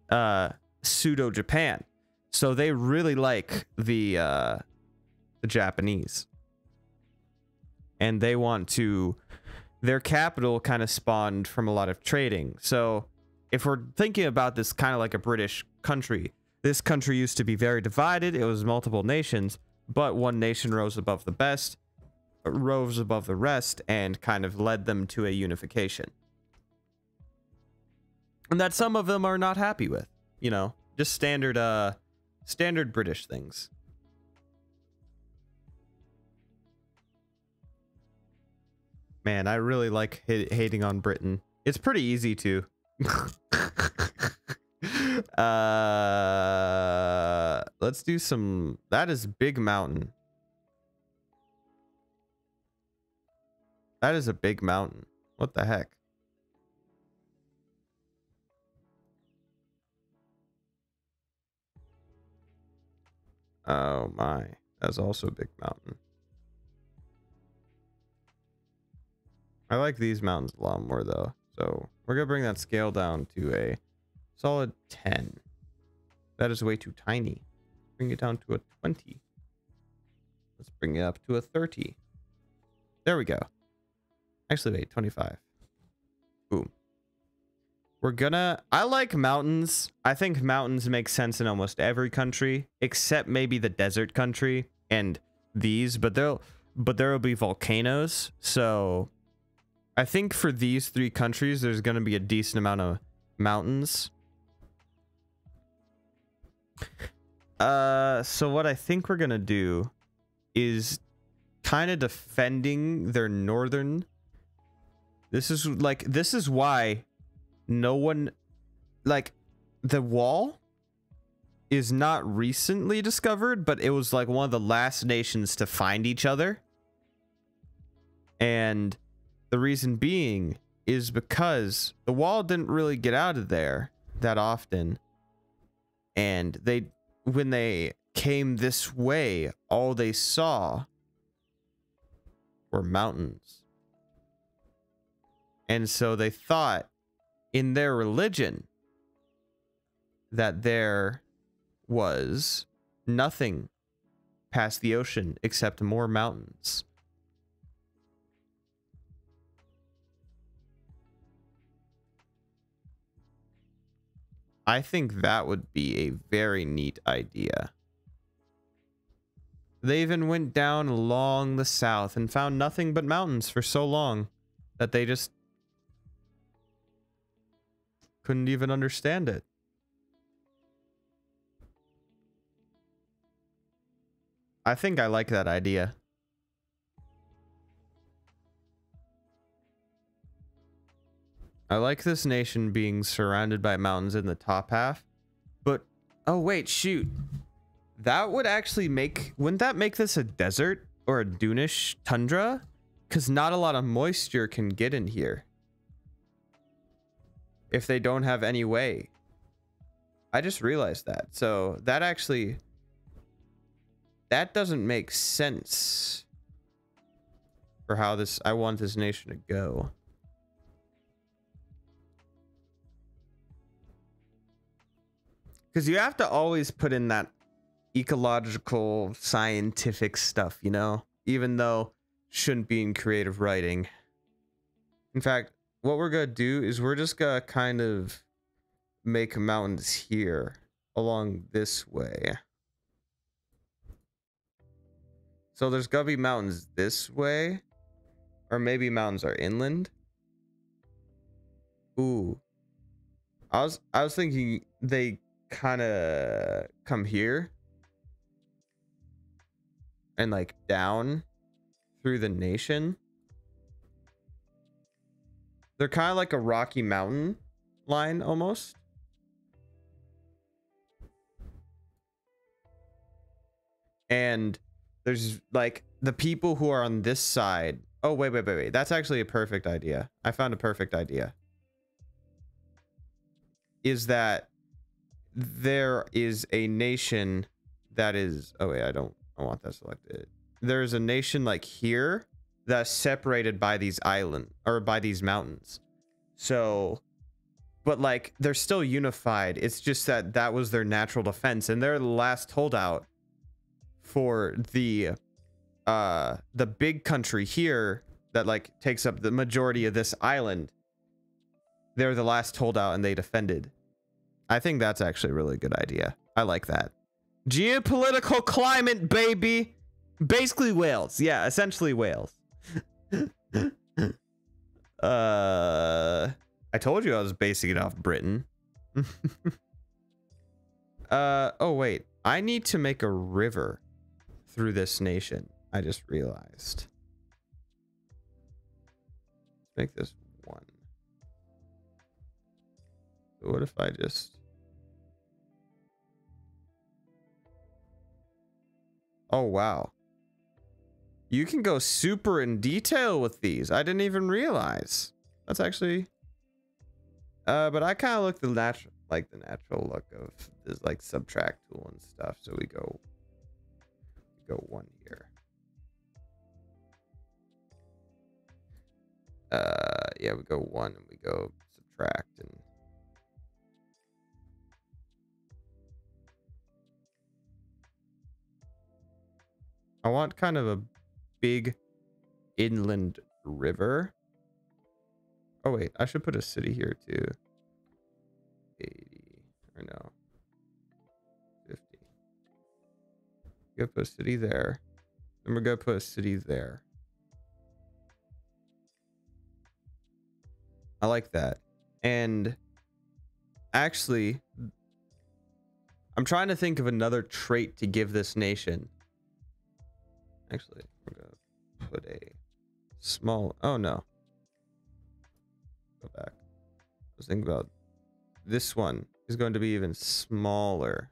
Speaker 1: uh, pseudo Japan. So they really like the uh, the Japanese. And they want to their capital kind of spawned from a lot of trading. So if we're thinking about this kind of like a British country, this country used to be very divided. It was multiple nations, but one nation rose above the best rose above the rest and kind of led them to a unification. And that some of them are not happy with, you know, just standard uh standard British things. Man, I really like hating on Britain. It's pretty easy to. *laughs* uh, let's do some. That is Big Mountain. That is a big mountain. What the heck? Oh my. That's also a big mountain. I like these mountains a lot more though. So we're to bring that scale down to a solid 10. That is way too tiny. Bring it down to a 20. Let's bring it up to a 30. There we go. Actually, wait, 25. We're gonna... I like mountains. I think mountains make sense in almost every country, except maybe the desert country and these, but there'll, but there will be volcanoes. So I think for these three countries, there's gonna be a decent amount of mountains. Uh, so what I think we're gonna do is kind of defending their northern This is like this is why no one like the wall is not recently discovered, but it was like one of the last nations to find each other. And the reason being is because the wall didn't really get out of there that often. And they when they came this way, all they saw were mountains. And so they thought in their religion that there was nothing past the ocean except more mountains. I think that would be a very neat idea. They even went down along the south and found nothing but mountains for so long that they just couldn't even understand it. I think I like that idea. I like this nation being surrounded by mountains in the top half. But, oh wait, shoot. That would actually make, wouldn't that make this a desert or a dunish tundra? Because not a lot of moisture can get in here. If they don't have any way. I just realized that. So that actually, that doesn't make sense for how this, I want this nation to go. Because you have to always put in that ecological, scientific stuff, you know? Even though shouldn't be in creative writing. In fact, what we're to do is we're just to kind of make mountains here along this way. So there's to be mountains this way. Or maybe mountains are inland. Ooh. I was I was thinking they kind of come here and like down through the nation. They're kind of like a Rocky Mountain line almost. And there's like the people who are on this side. Oh, wait, wait, wait, wait. That's actually a perfect idea. I found a perfect idea. Is that there is a nation that is oh wait i don't i want that selected there's a nation like here that's separated by these island or by these mountains so but like they're still unified it's just that that was their natural defense and they're the last holdout for the uh the big country here that like takes up the majority of this island they're the last holdout and they defended I think that's actually a really good idea. I like that. Geopolitical climate, baby. Basically Wales. Yeah, essentially Wales. *laughs* uh, I told you I was basing it off Britain. *laughs* uh, oh wait. I need to make a river through this nation. I just realized. Make this one. what if I just Oh, wow. You can go super in detail with these. I didn't even realize. That's actually... Uh, but I kind of look the natural, like the natural look of this like subtract tool and stuff. So we go, we go one here. Uh, yeah, we go one and we go subtract and I want kind of a big inland river. Oh, wait. I should put a city here, too. 80. Or no. 50. Go put a city there. Then we're going to put a city there. I like that. And actually, I'm trying to think of another trait to give this nation. Actually, a small. Oh no. go back. Let's think about this one is going to be even smaller.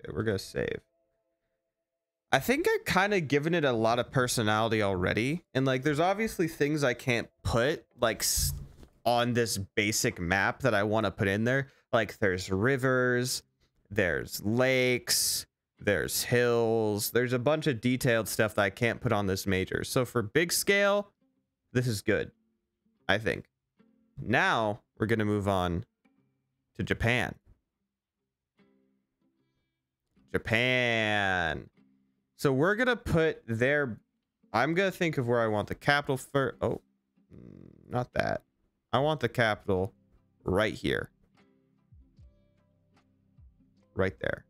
Speaker 1: Okay, we're gonna save. I think I've kind of given it a lot of personality already. And like, there's obviously things I can't put like on this basic map that I want to put in there. Like there's rivers, there's lakes, there's hills, there's a bunch of detailed stuff that I can't put on this major. So for big scale, this is good, I think. Now we're going to move on to Japan. Japan. So we're going to put their... I'm going to think of where I want the capital for... Oh, not that. I want the capital right here. Right there.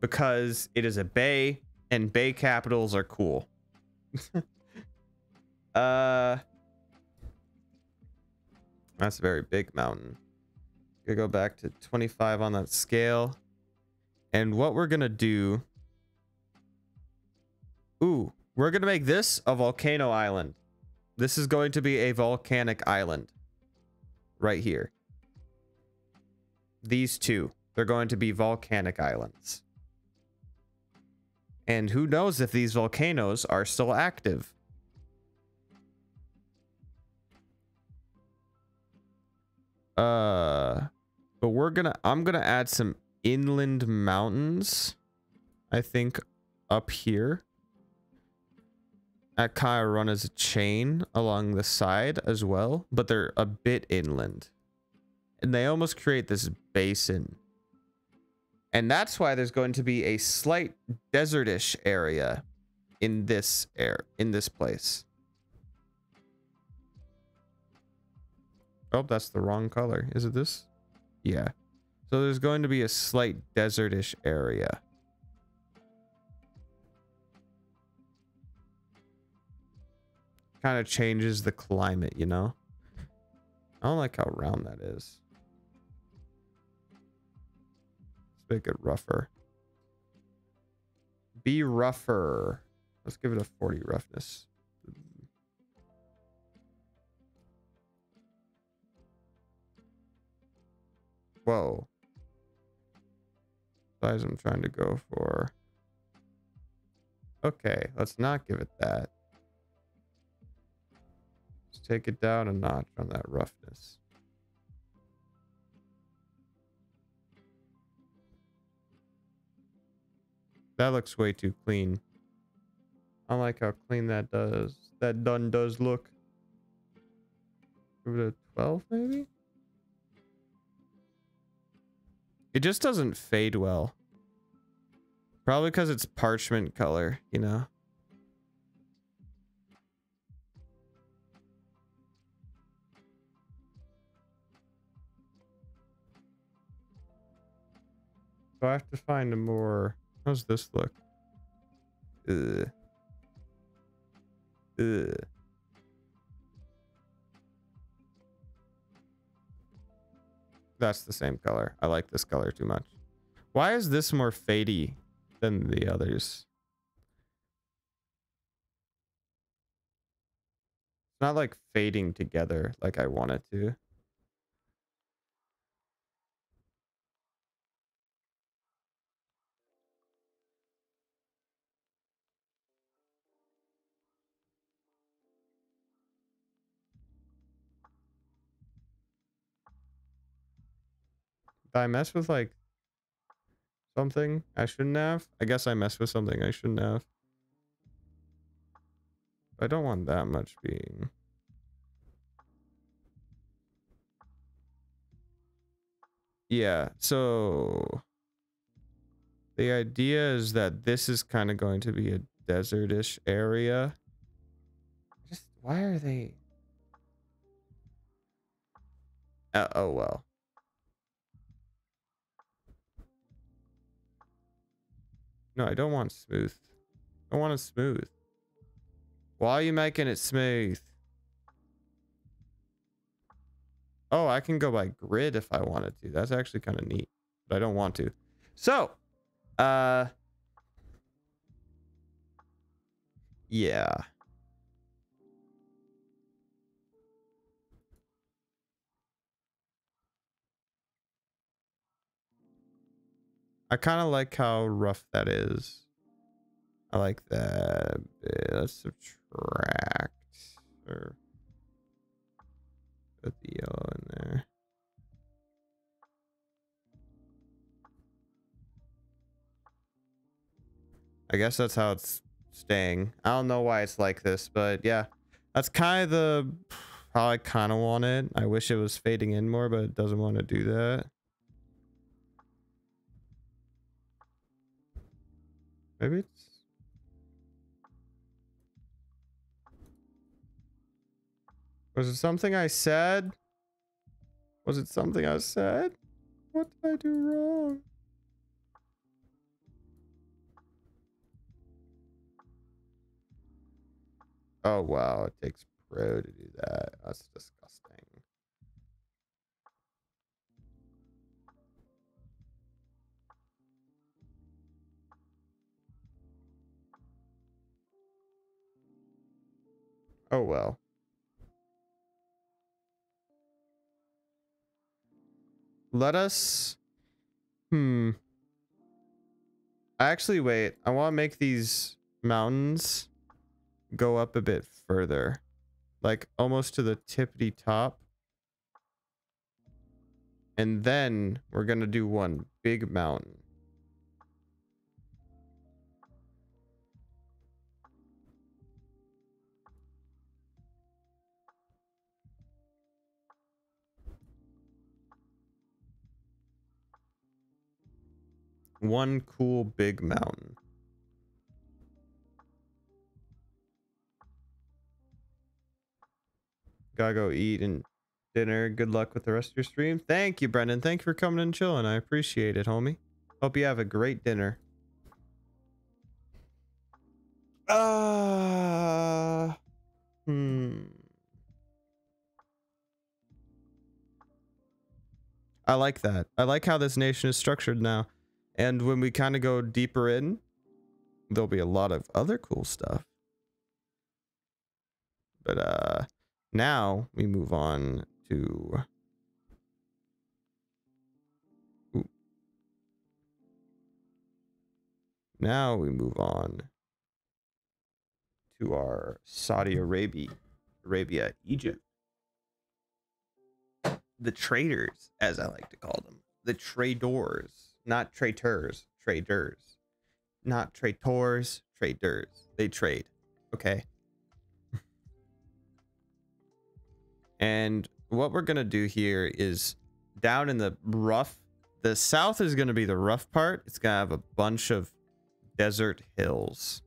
Speaker 1: Because it is a bay and bay capitals are cool. *laughs* uh That's a very big mountain. Gonna go back to 25 on that scale. And what we're gonna do Ooh, we're going to make this a volcano island. This is going to be a volcanic island. Right here. These two. They're going to be volcanic islands. And who knows if these volcanoes are still active. Uh, but we're gonna, I'm gonna add some inland mountains. I think up here at Kaya run as a chain along the side as well, but they're a bit inland. And they almost create this basin. And that's why there's going to be a slight desertish area in this air in this place. Oh, that's the wrong color. Is it this? Yeah. So there's going to be a slight desertish area. kind of changes the climate, you know? I don't like how round that is. Make it rougher. Be rougher. Let's give it a 40 roughness. Whoa. Size I'm trying to go for. Okay, let's not give it that Let's take it down a notch on that roughness. That looks way too clean. I like how clean that does. That done does look. Give it a 12 maybe? It just doesn't fade well. Probably because it's parchment color, you know? So I have to find a more... How's this look? Ugh. Ugh. That's the same color. I like this color too much. Why is this more fadey than the others? It's not like fading together like I want it to. I mess with like something I shouldn't have? I guess I messed with something I shouldn't have. I don't want that much being. Yeah, so the idea is that this is kind of going to be a desertish area. Just why are they? Uh, oh well. No, I don't want smooth. I want it smooth. Why are you making it smooth? Oh, I can go by grid if I wanted to. That's actually kind of neat, but I don't want to. So, uh, Yeah. I kind of like how rough that is. I like that. Let's subtract or put the yellow in there. I guess that's how it's staying. I don't know why it's like this, but yeah, that's kind of the how I kind of want it. I wish it was fading in more, but it doesn't want to do that. Maybe it's Was it something I said? Was it something I said? What did I do wrong? Oh wow, it takes pro to do that. That's disgusting. Oh well. Let us... Hmm. I actually, wait. I want to make these mountains go up a bit further. Like, almost to the tippity top. And then we're going to do one big mountain. One cool big mountain. Gotta go eat and dinner. Good luck with the rest of your stream. Thank you, Brendan. Thank you for coming and chilling. I appreciate it, homie. Hope you have a great dinner. Uh, hmm. I like that. I like how this nation is structured now. And when we kind of go deeper in, there'll be a lot of other cool stuff. But uh now we move on to. Now we move on to our Saudi Arabia, Arabia, Egypt. The traders, as I like to call them, the traders not traitors, traders. Not traitors, traders. They trade. Okay. *laughs* and what we're going to do here is down in the rough, the south is going to be the rough part. It's to have a bunch of desert hills.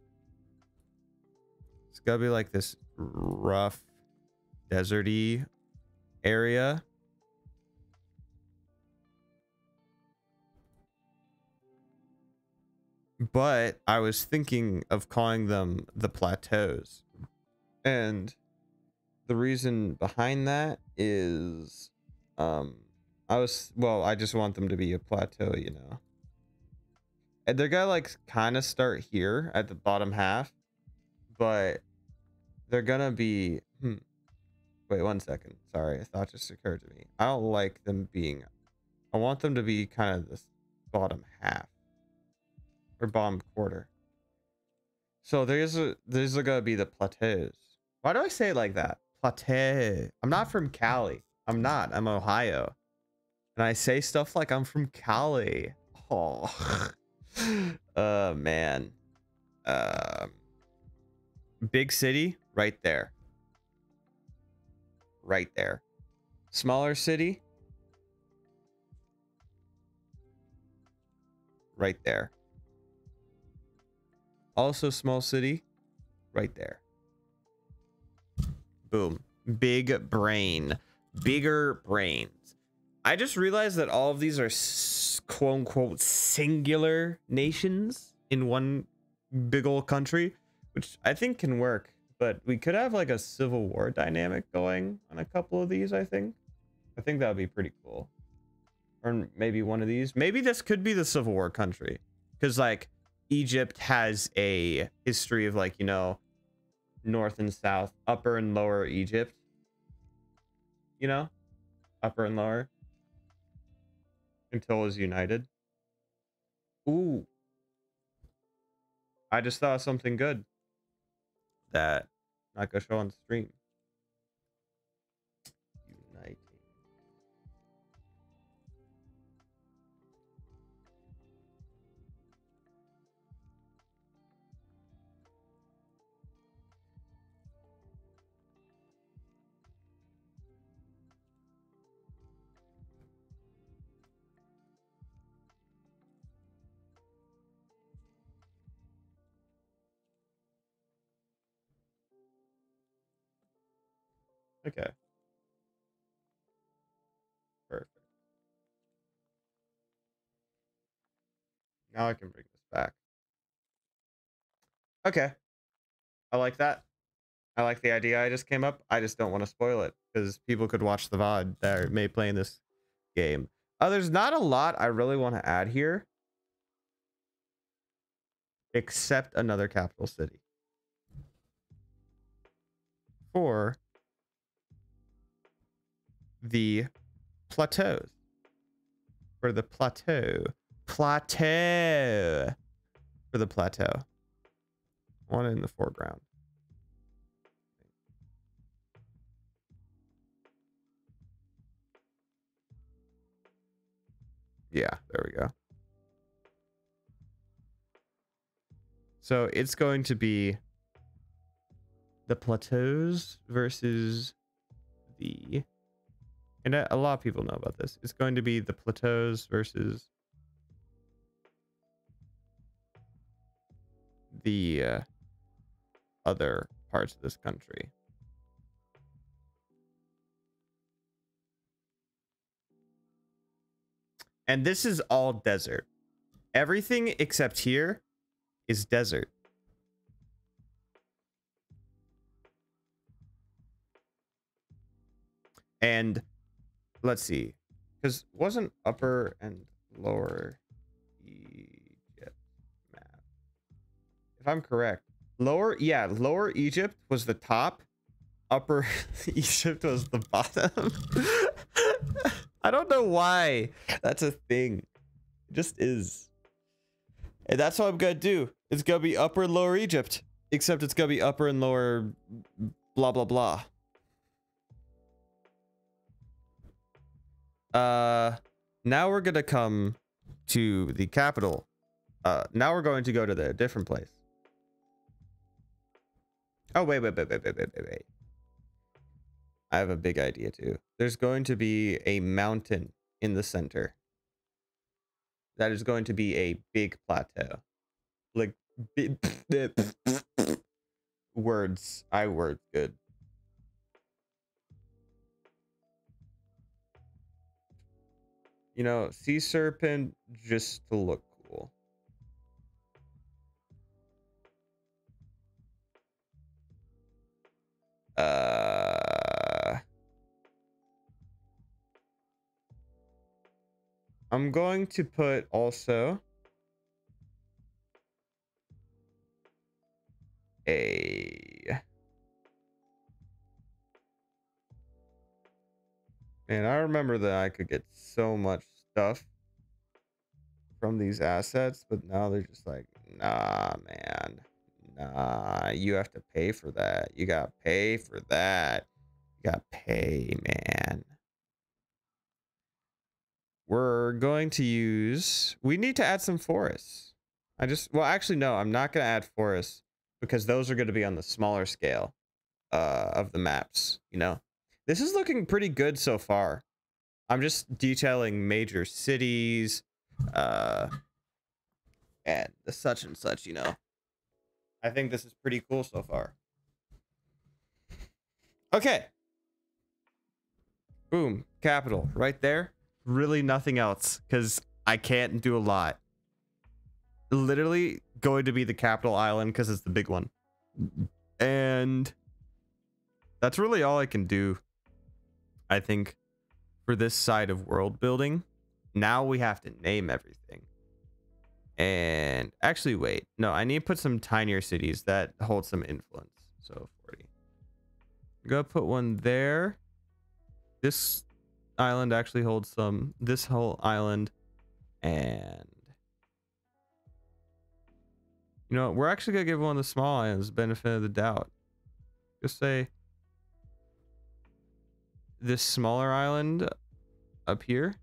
Speaker 1: It's to be like this rough, deserty area. But I was thinking of calling them the plateaus. And the reason behind that is um I was well, I just want them to be a plateau, you know. And they're gonna like kind of start here at the bottom half, but they're gonna be hmm. Wait one second. Sorry, a thought just occurred to me. I don't like them being I want them to be kind of this bottom half or bomb quarter. So there's a there's gonna be the plateaus. Why do I say it like that? Plateau. I'm not from Cali. I'm not. I'm Ohio. And I say stuff like I'm from Cali. Oh, uh, *laughs* man. Um, big city, right there. Right there. Smaller city, right there. Also small city. Right there. Boom. Big brain. Bigger brains. I just realized that all of these are quote unquote singular nations in one big old country, which I think can work. But we could have like a civil war dynamic going on a couple of these, I think. I think that would be pretty cool. Or maybe one of these. Maybe this could be the civil war country. Because like Egypt has a history of like, you know, north and south, upper and lower Egypt. You know, upper and lower until it was united. Ooh. I just thought something good that I'm not gonna show on stream. Now I can bring this back. Okay. I like that. I like the idea I just came up. I just don't want to spoil it because people could watch the VOD that may playing this game. Uh, there's not a lot I really want to add here. Except another capital city. For the plateaus. For the plateau. Plateau. For the plateau. One in the foreground. Yeah, there we go. So it's going to be the plateaus versus the and a lot of people know about this. It's going to be the plateaus versus the uh, other parts of this country. And this is all desert. Everything except here is desert. And let's see. Because wasn't upper and lower? If I'm correct. Lower, yeah, lower Egypt was the top. Upper *laughs* Egypt was the bottom. *laughs* I don't know why that's a thing. It just is. And that's what I'm gonna do. It's gonna be upper and lower Egypt. Except it's gonna be upper and lower blah blah blah. Uh now we're gonna come to the capital. Uh now we're going to go to the different place. Oh wait, wait, wait, wait, wait, wait, wait. I have a big idea too. There's going to be a mountain in the center. That is going to be a big plateau. Like *laughs* words. I word good. You know, sea serpent just to look Uh I'm going to put also a Man, I remember that I could get so much stuff from these assets, but now they're just like, nah, man. Nah, you have to pay for that. You got to pay for that. You got to pay, man. We're going to use, we need to add some forests. I just, well, actually, no, I'm not going to add forests because those are going to be on the smaller scale uh, of the maps, you know? This is looking pretty good so far. I'm just detailing major cities, uh, and such and such, you know. I think this is pretty cool so far. Okay. Boom. Capital right there. Really nothing else because I can't do a lot. Literally going to be the capital island because it's the big one. And that's really all I can do. I think for this side of world building. Now we have to name everything. And actually, wait. No, I need to put some tinier cities that hold some influence. So 40. Go put one there. This island actually holds some. This whole island. And. You know, we're actually going to give one of the small islands benefit of the doubt. Just say. This smaller island up here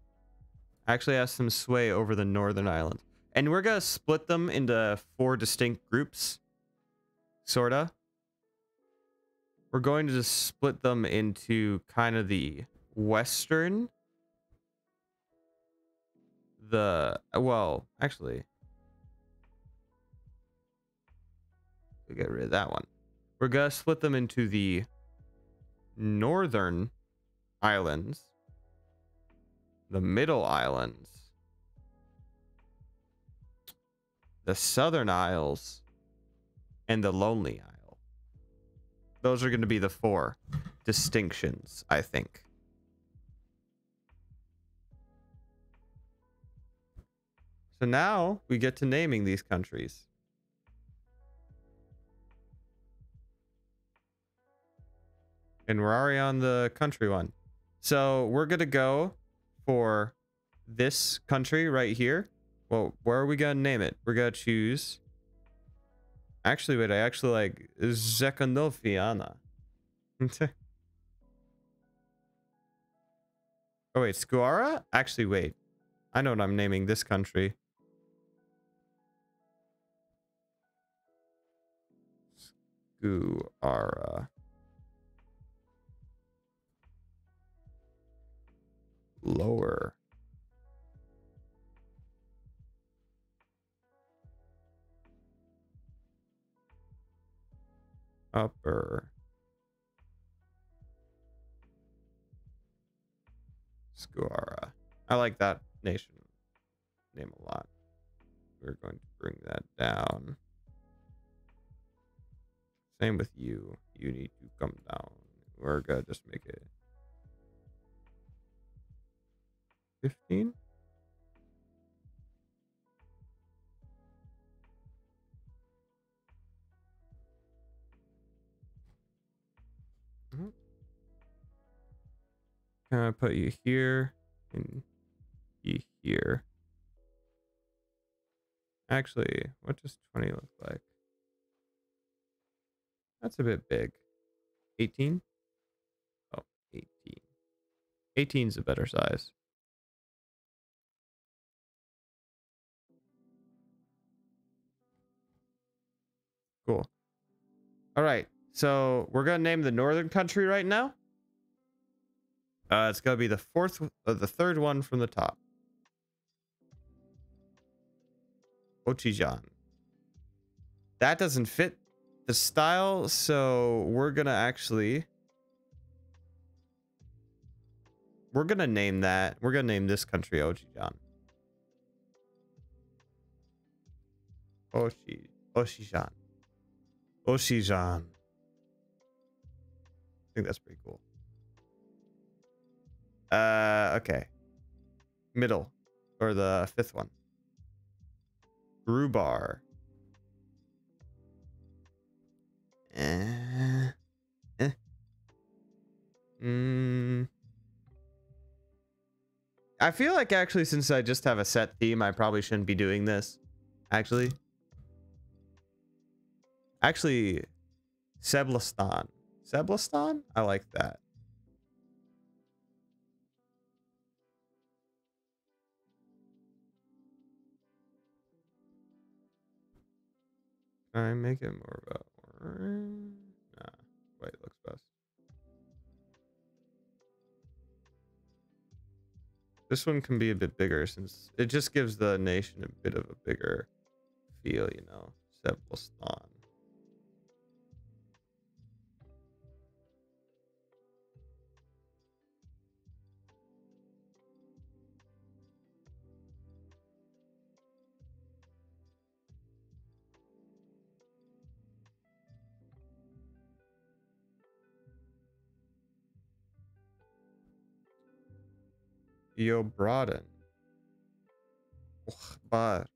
Speaker 1: actually has some sway over the northern island. And we're going to split them into four distinct groups. Sorta. We're going to just split them into kind of the western. The, well, actually. We'll get rid of that one. We're going to split them into the northern islands the Middle Islands, the Southern Isles, and the Lonely Isle. Those are going to be the four distinctions, I think. So now we get to naming these countries. And we're already on the country one. So we're going to go for this country right here. Well, where are we going to name it? We're going to choose. Actually, wait, I actually like Zekanoviana. *laughs* oh, wait, Skuara? Actually, wait. I know what I'm naming this country. Skuara. lower. Upper. Skuara. I like that nation name a lot. We're going to bring that down. Same with you. You need to come down. We're gonna just make it 15? Can I put you here and you here? Actually, what does 20 look like? That's a bit big. 18? Oh, 18. 18 is a better size. Cool. All right. So we're gonna name the northern country right now. Uh, it's gonna be the fourth, uh, the third one from the top. Ochijan. That doesn't fit the style, so we're gonna actually we're gonna name that. We're gonna name this country Ochijan. Ochi Oshijan. Oshijan. I think that's pretty cool. Uh, okay. Middle, or the fifth one. Rhubar. Eh. Eh. Mm. I feel like actually, since I just have a set theme, I probably shouldn't be doing this. Actually. Actually, Seblastan. Seblastan? I like that. I make it more of a orange? Nah, white looks best. This one can be a bit bigger since it just gives the nation a bit of a bigger feel, you know. Seblastan. broaden but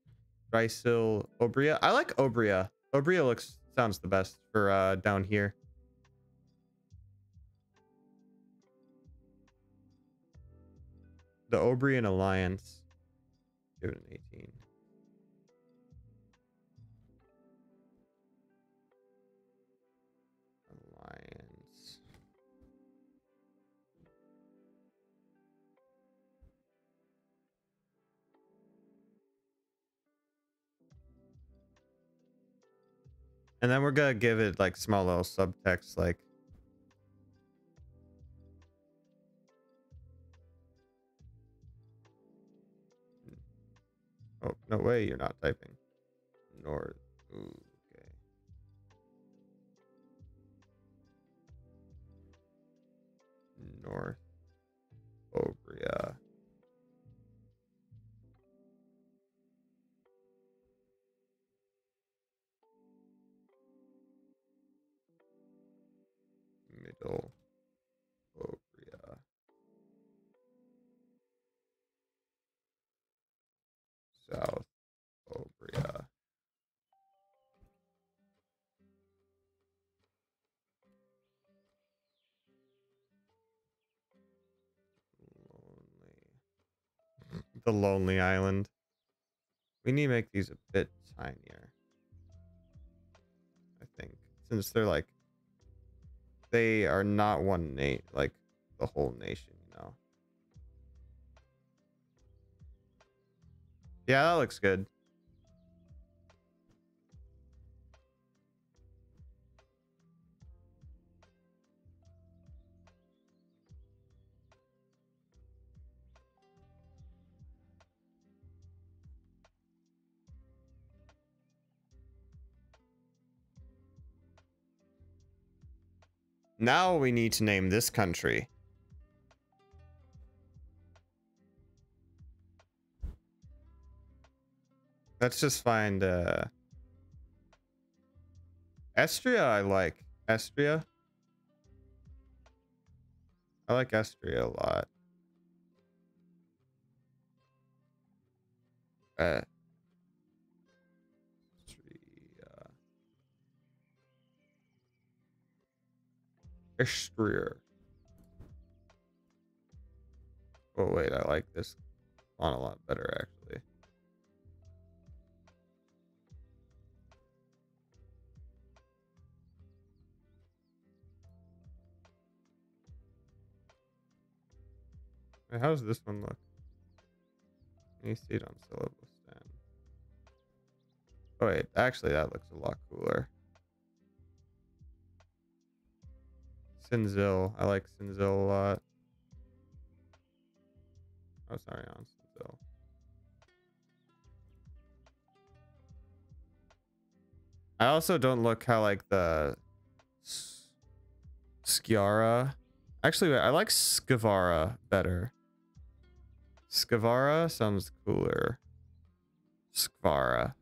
Speaker 1: Drysil Obria. I like Obria. Obria looks sounds the best for uh, down here. The Obrian Alliance. 2018. And then we're gonna give it like small little subtext like Oh, no way, you're not typing. North. Ooh, okay. North. Obria. Obria. Oh, South Obria. Lonely. the Lonely Island. We need to make these a bit tinier. I think. Since they're like they are not one nate like the whole nation, you know. Yeah, that looks good. Now we need to name this country. Let's just find uh Estria I like. Estria. I like Estria a lot. Uh Estria. Oh wait, I like this one a lot better actually. How does this one look? Can you see it on syllable stand? Oh wait, actually that looks a lot cooler. Sinzil. I like Sinzil a lot. Oh, sorry, on Sinzil. I also don't look how like the Skiara. Actually, wait, I like Skavara better. Skavara sounds cooler. Skvara.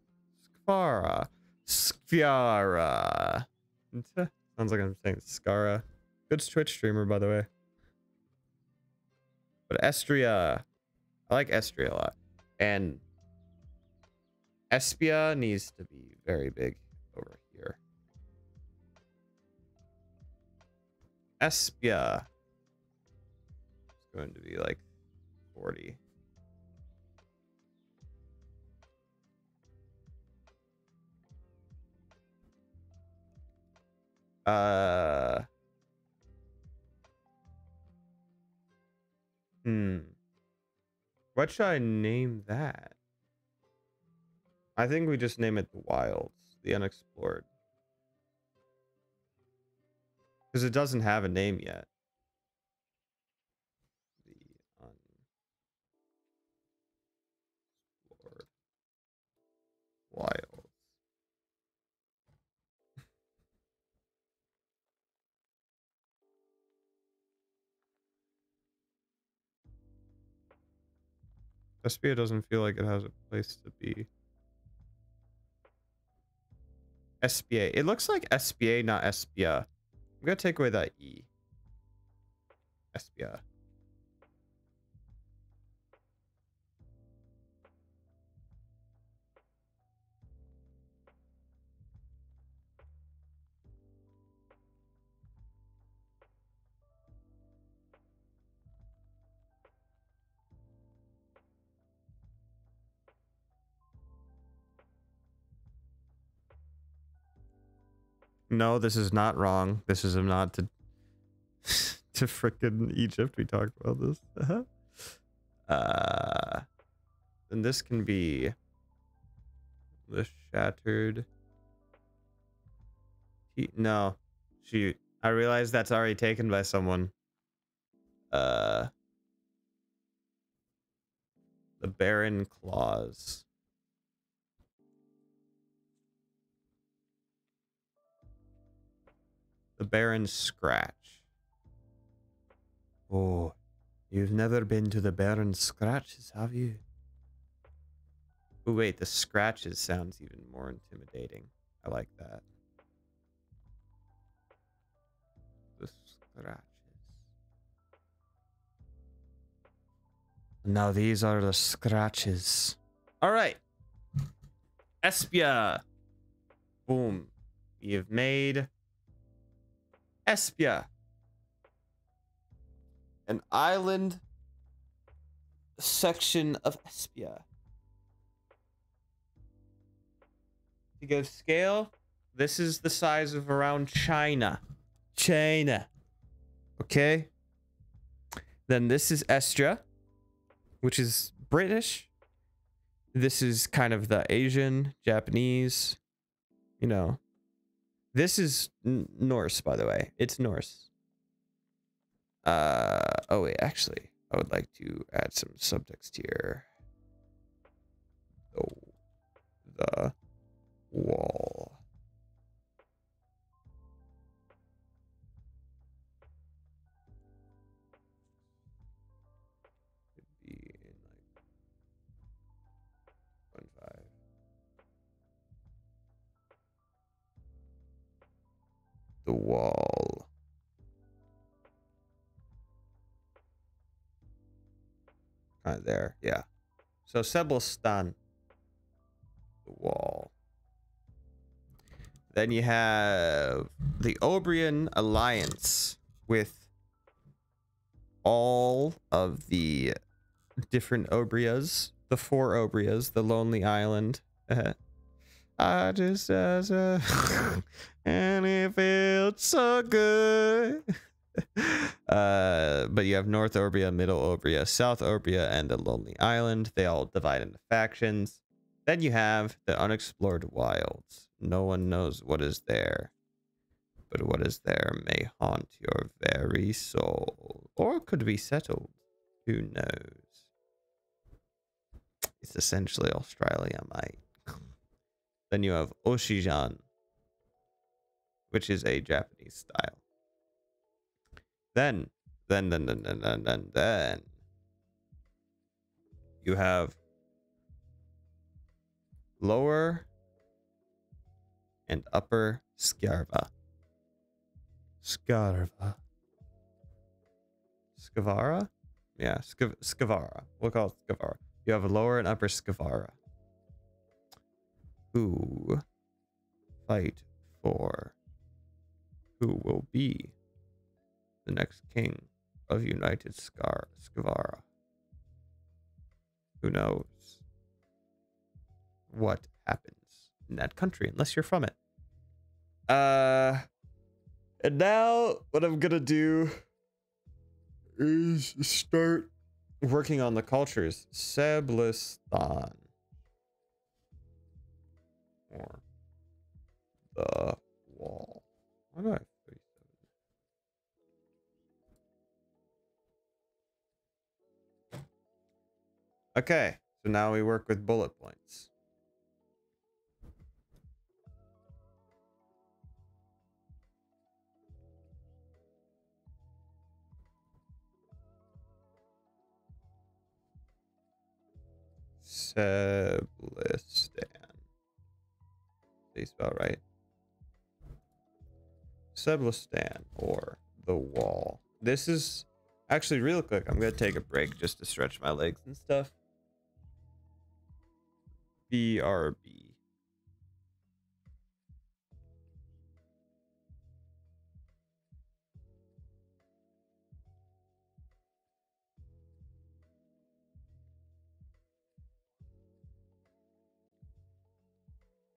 Speaker 1: Skvara. Skviara. *laughs* Sounds like I'm saying Skara. Good Twitch streamer, by the way. But Estria. I like Estria a lot. And Espia needs to be very big over here. Espia. is going to be like 40. Uh. What should I name that? I think we just name it the Wilds, the Unexplored. Because it doesn't have a name yet. The Unexplored Wilds. Espia doesn't feel like it has a place to be. SBA. It looks like SBA, not Espia. I'm gonna take away that E. Espia. No, this is not wrong. This is not to *laughs* to frickin' Egypt. We talked about this. Uh-huh. Uh, and this can be the shattered. No, shoot. I realize that's already taken by someone. Uh, the Barren Claws. The Baron Scratch. Oh, you've never been to the Baron Scratches, have you? Oh, wait, the Scratches sounds even more intimidating. I like that. The Scratches. Now these are the Scratches. All right. Espia. Boom. You've made Espia. An island section of Espia. To give scale, this is the size of around China. China. Okay. Then this is Estra, which is British. This is kind of the Asian, Japanese, you know, this is Norse, by the way. It's Norse. Uh oh wait, actually, I would like to add some subtext here. Oh, the wall. The wall. Kind of there, yeah. So Sebulstan, the wall. Then you have the Obrian Alliance with all of the different Obrias, the four Obrias, the Lonely Island. I *laughs* uh, just as a *laughs* and it felt so good. *laughs* uh, but you have North Orbria, Middle Orbria, South Orbria, and the Lonely Island. They all divide into factions. Then you have the unexplored wilds. No one knows what is there. But what is there may haunt your very soul. Or could be settled. Who knows? It's essentially Australia, mate. Then you have Oshijan, which is a Japanese style. Then, then, then, then, then, then, then, then you have lower and upper Scarva. Scarva. Scavara? Yeah, Scav- Scavara. We'll call it Scavara. You have a lower and upper Scavara. Who fight for who will be the next king of United Scar Scavara. Who knows what happens in that country unless you're from it. Uh and now what I'm gonna do is start working on the cultures. Seblistan. Or the wall. Why do I Okay, so now we work with bullet points. Seblistan. They spell right. Seblistan or the wall. This is actually real quick. I'm gonna take a break just to stretch my legs and stuff. BRB.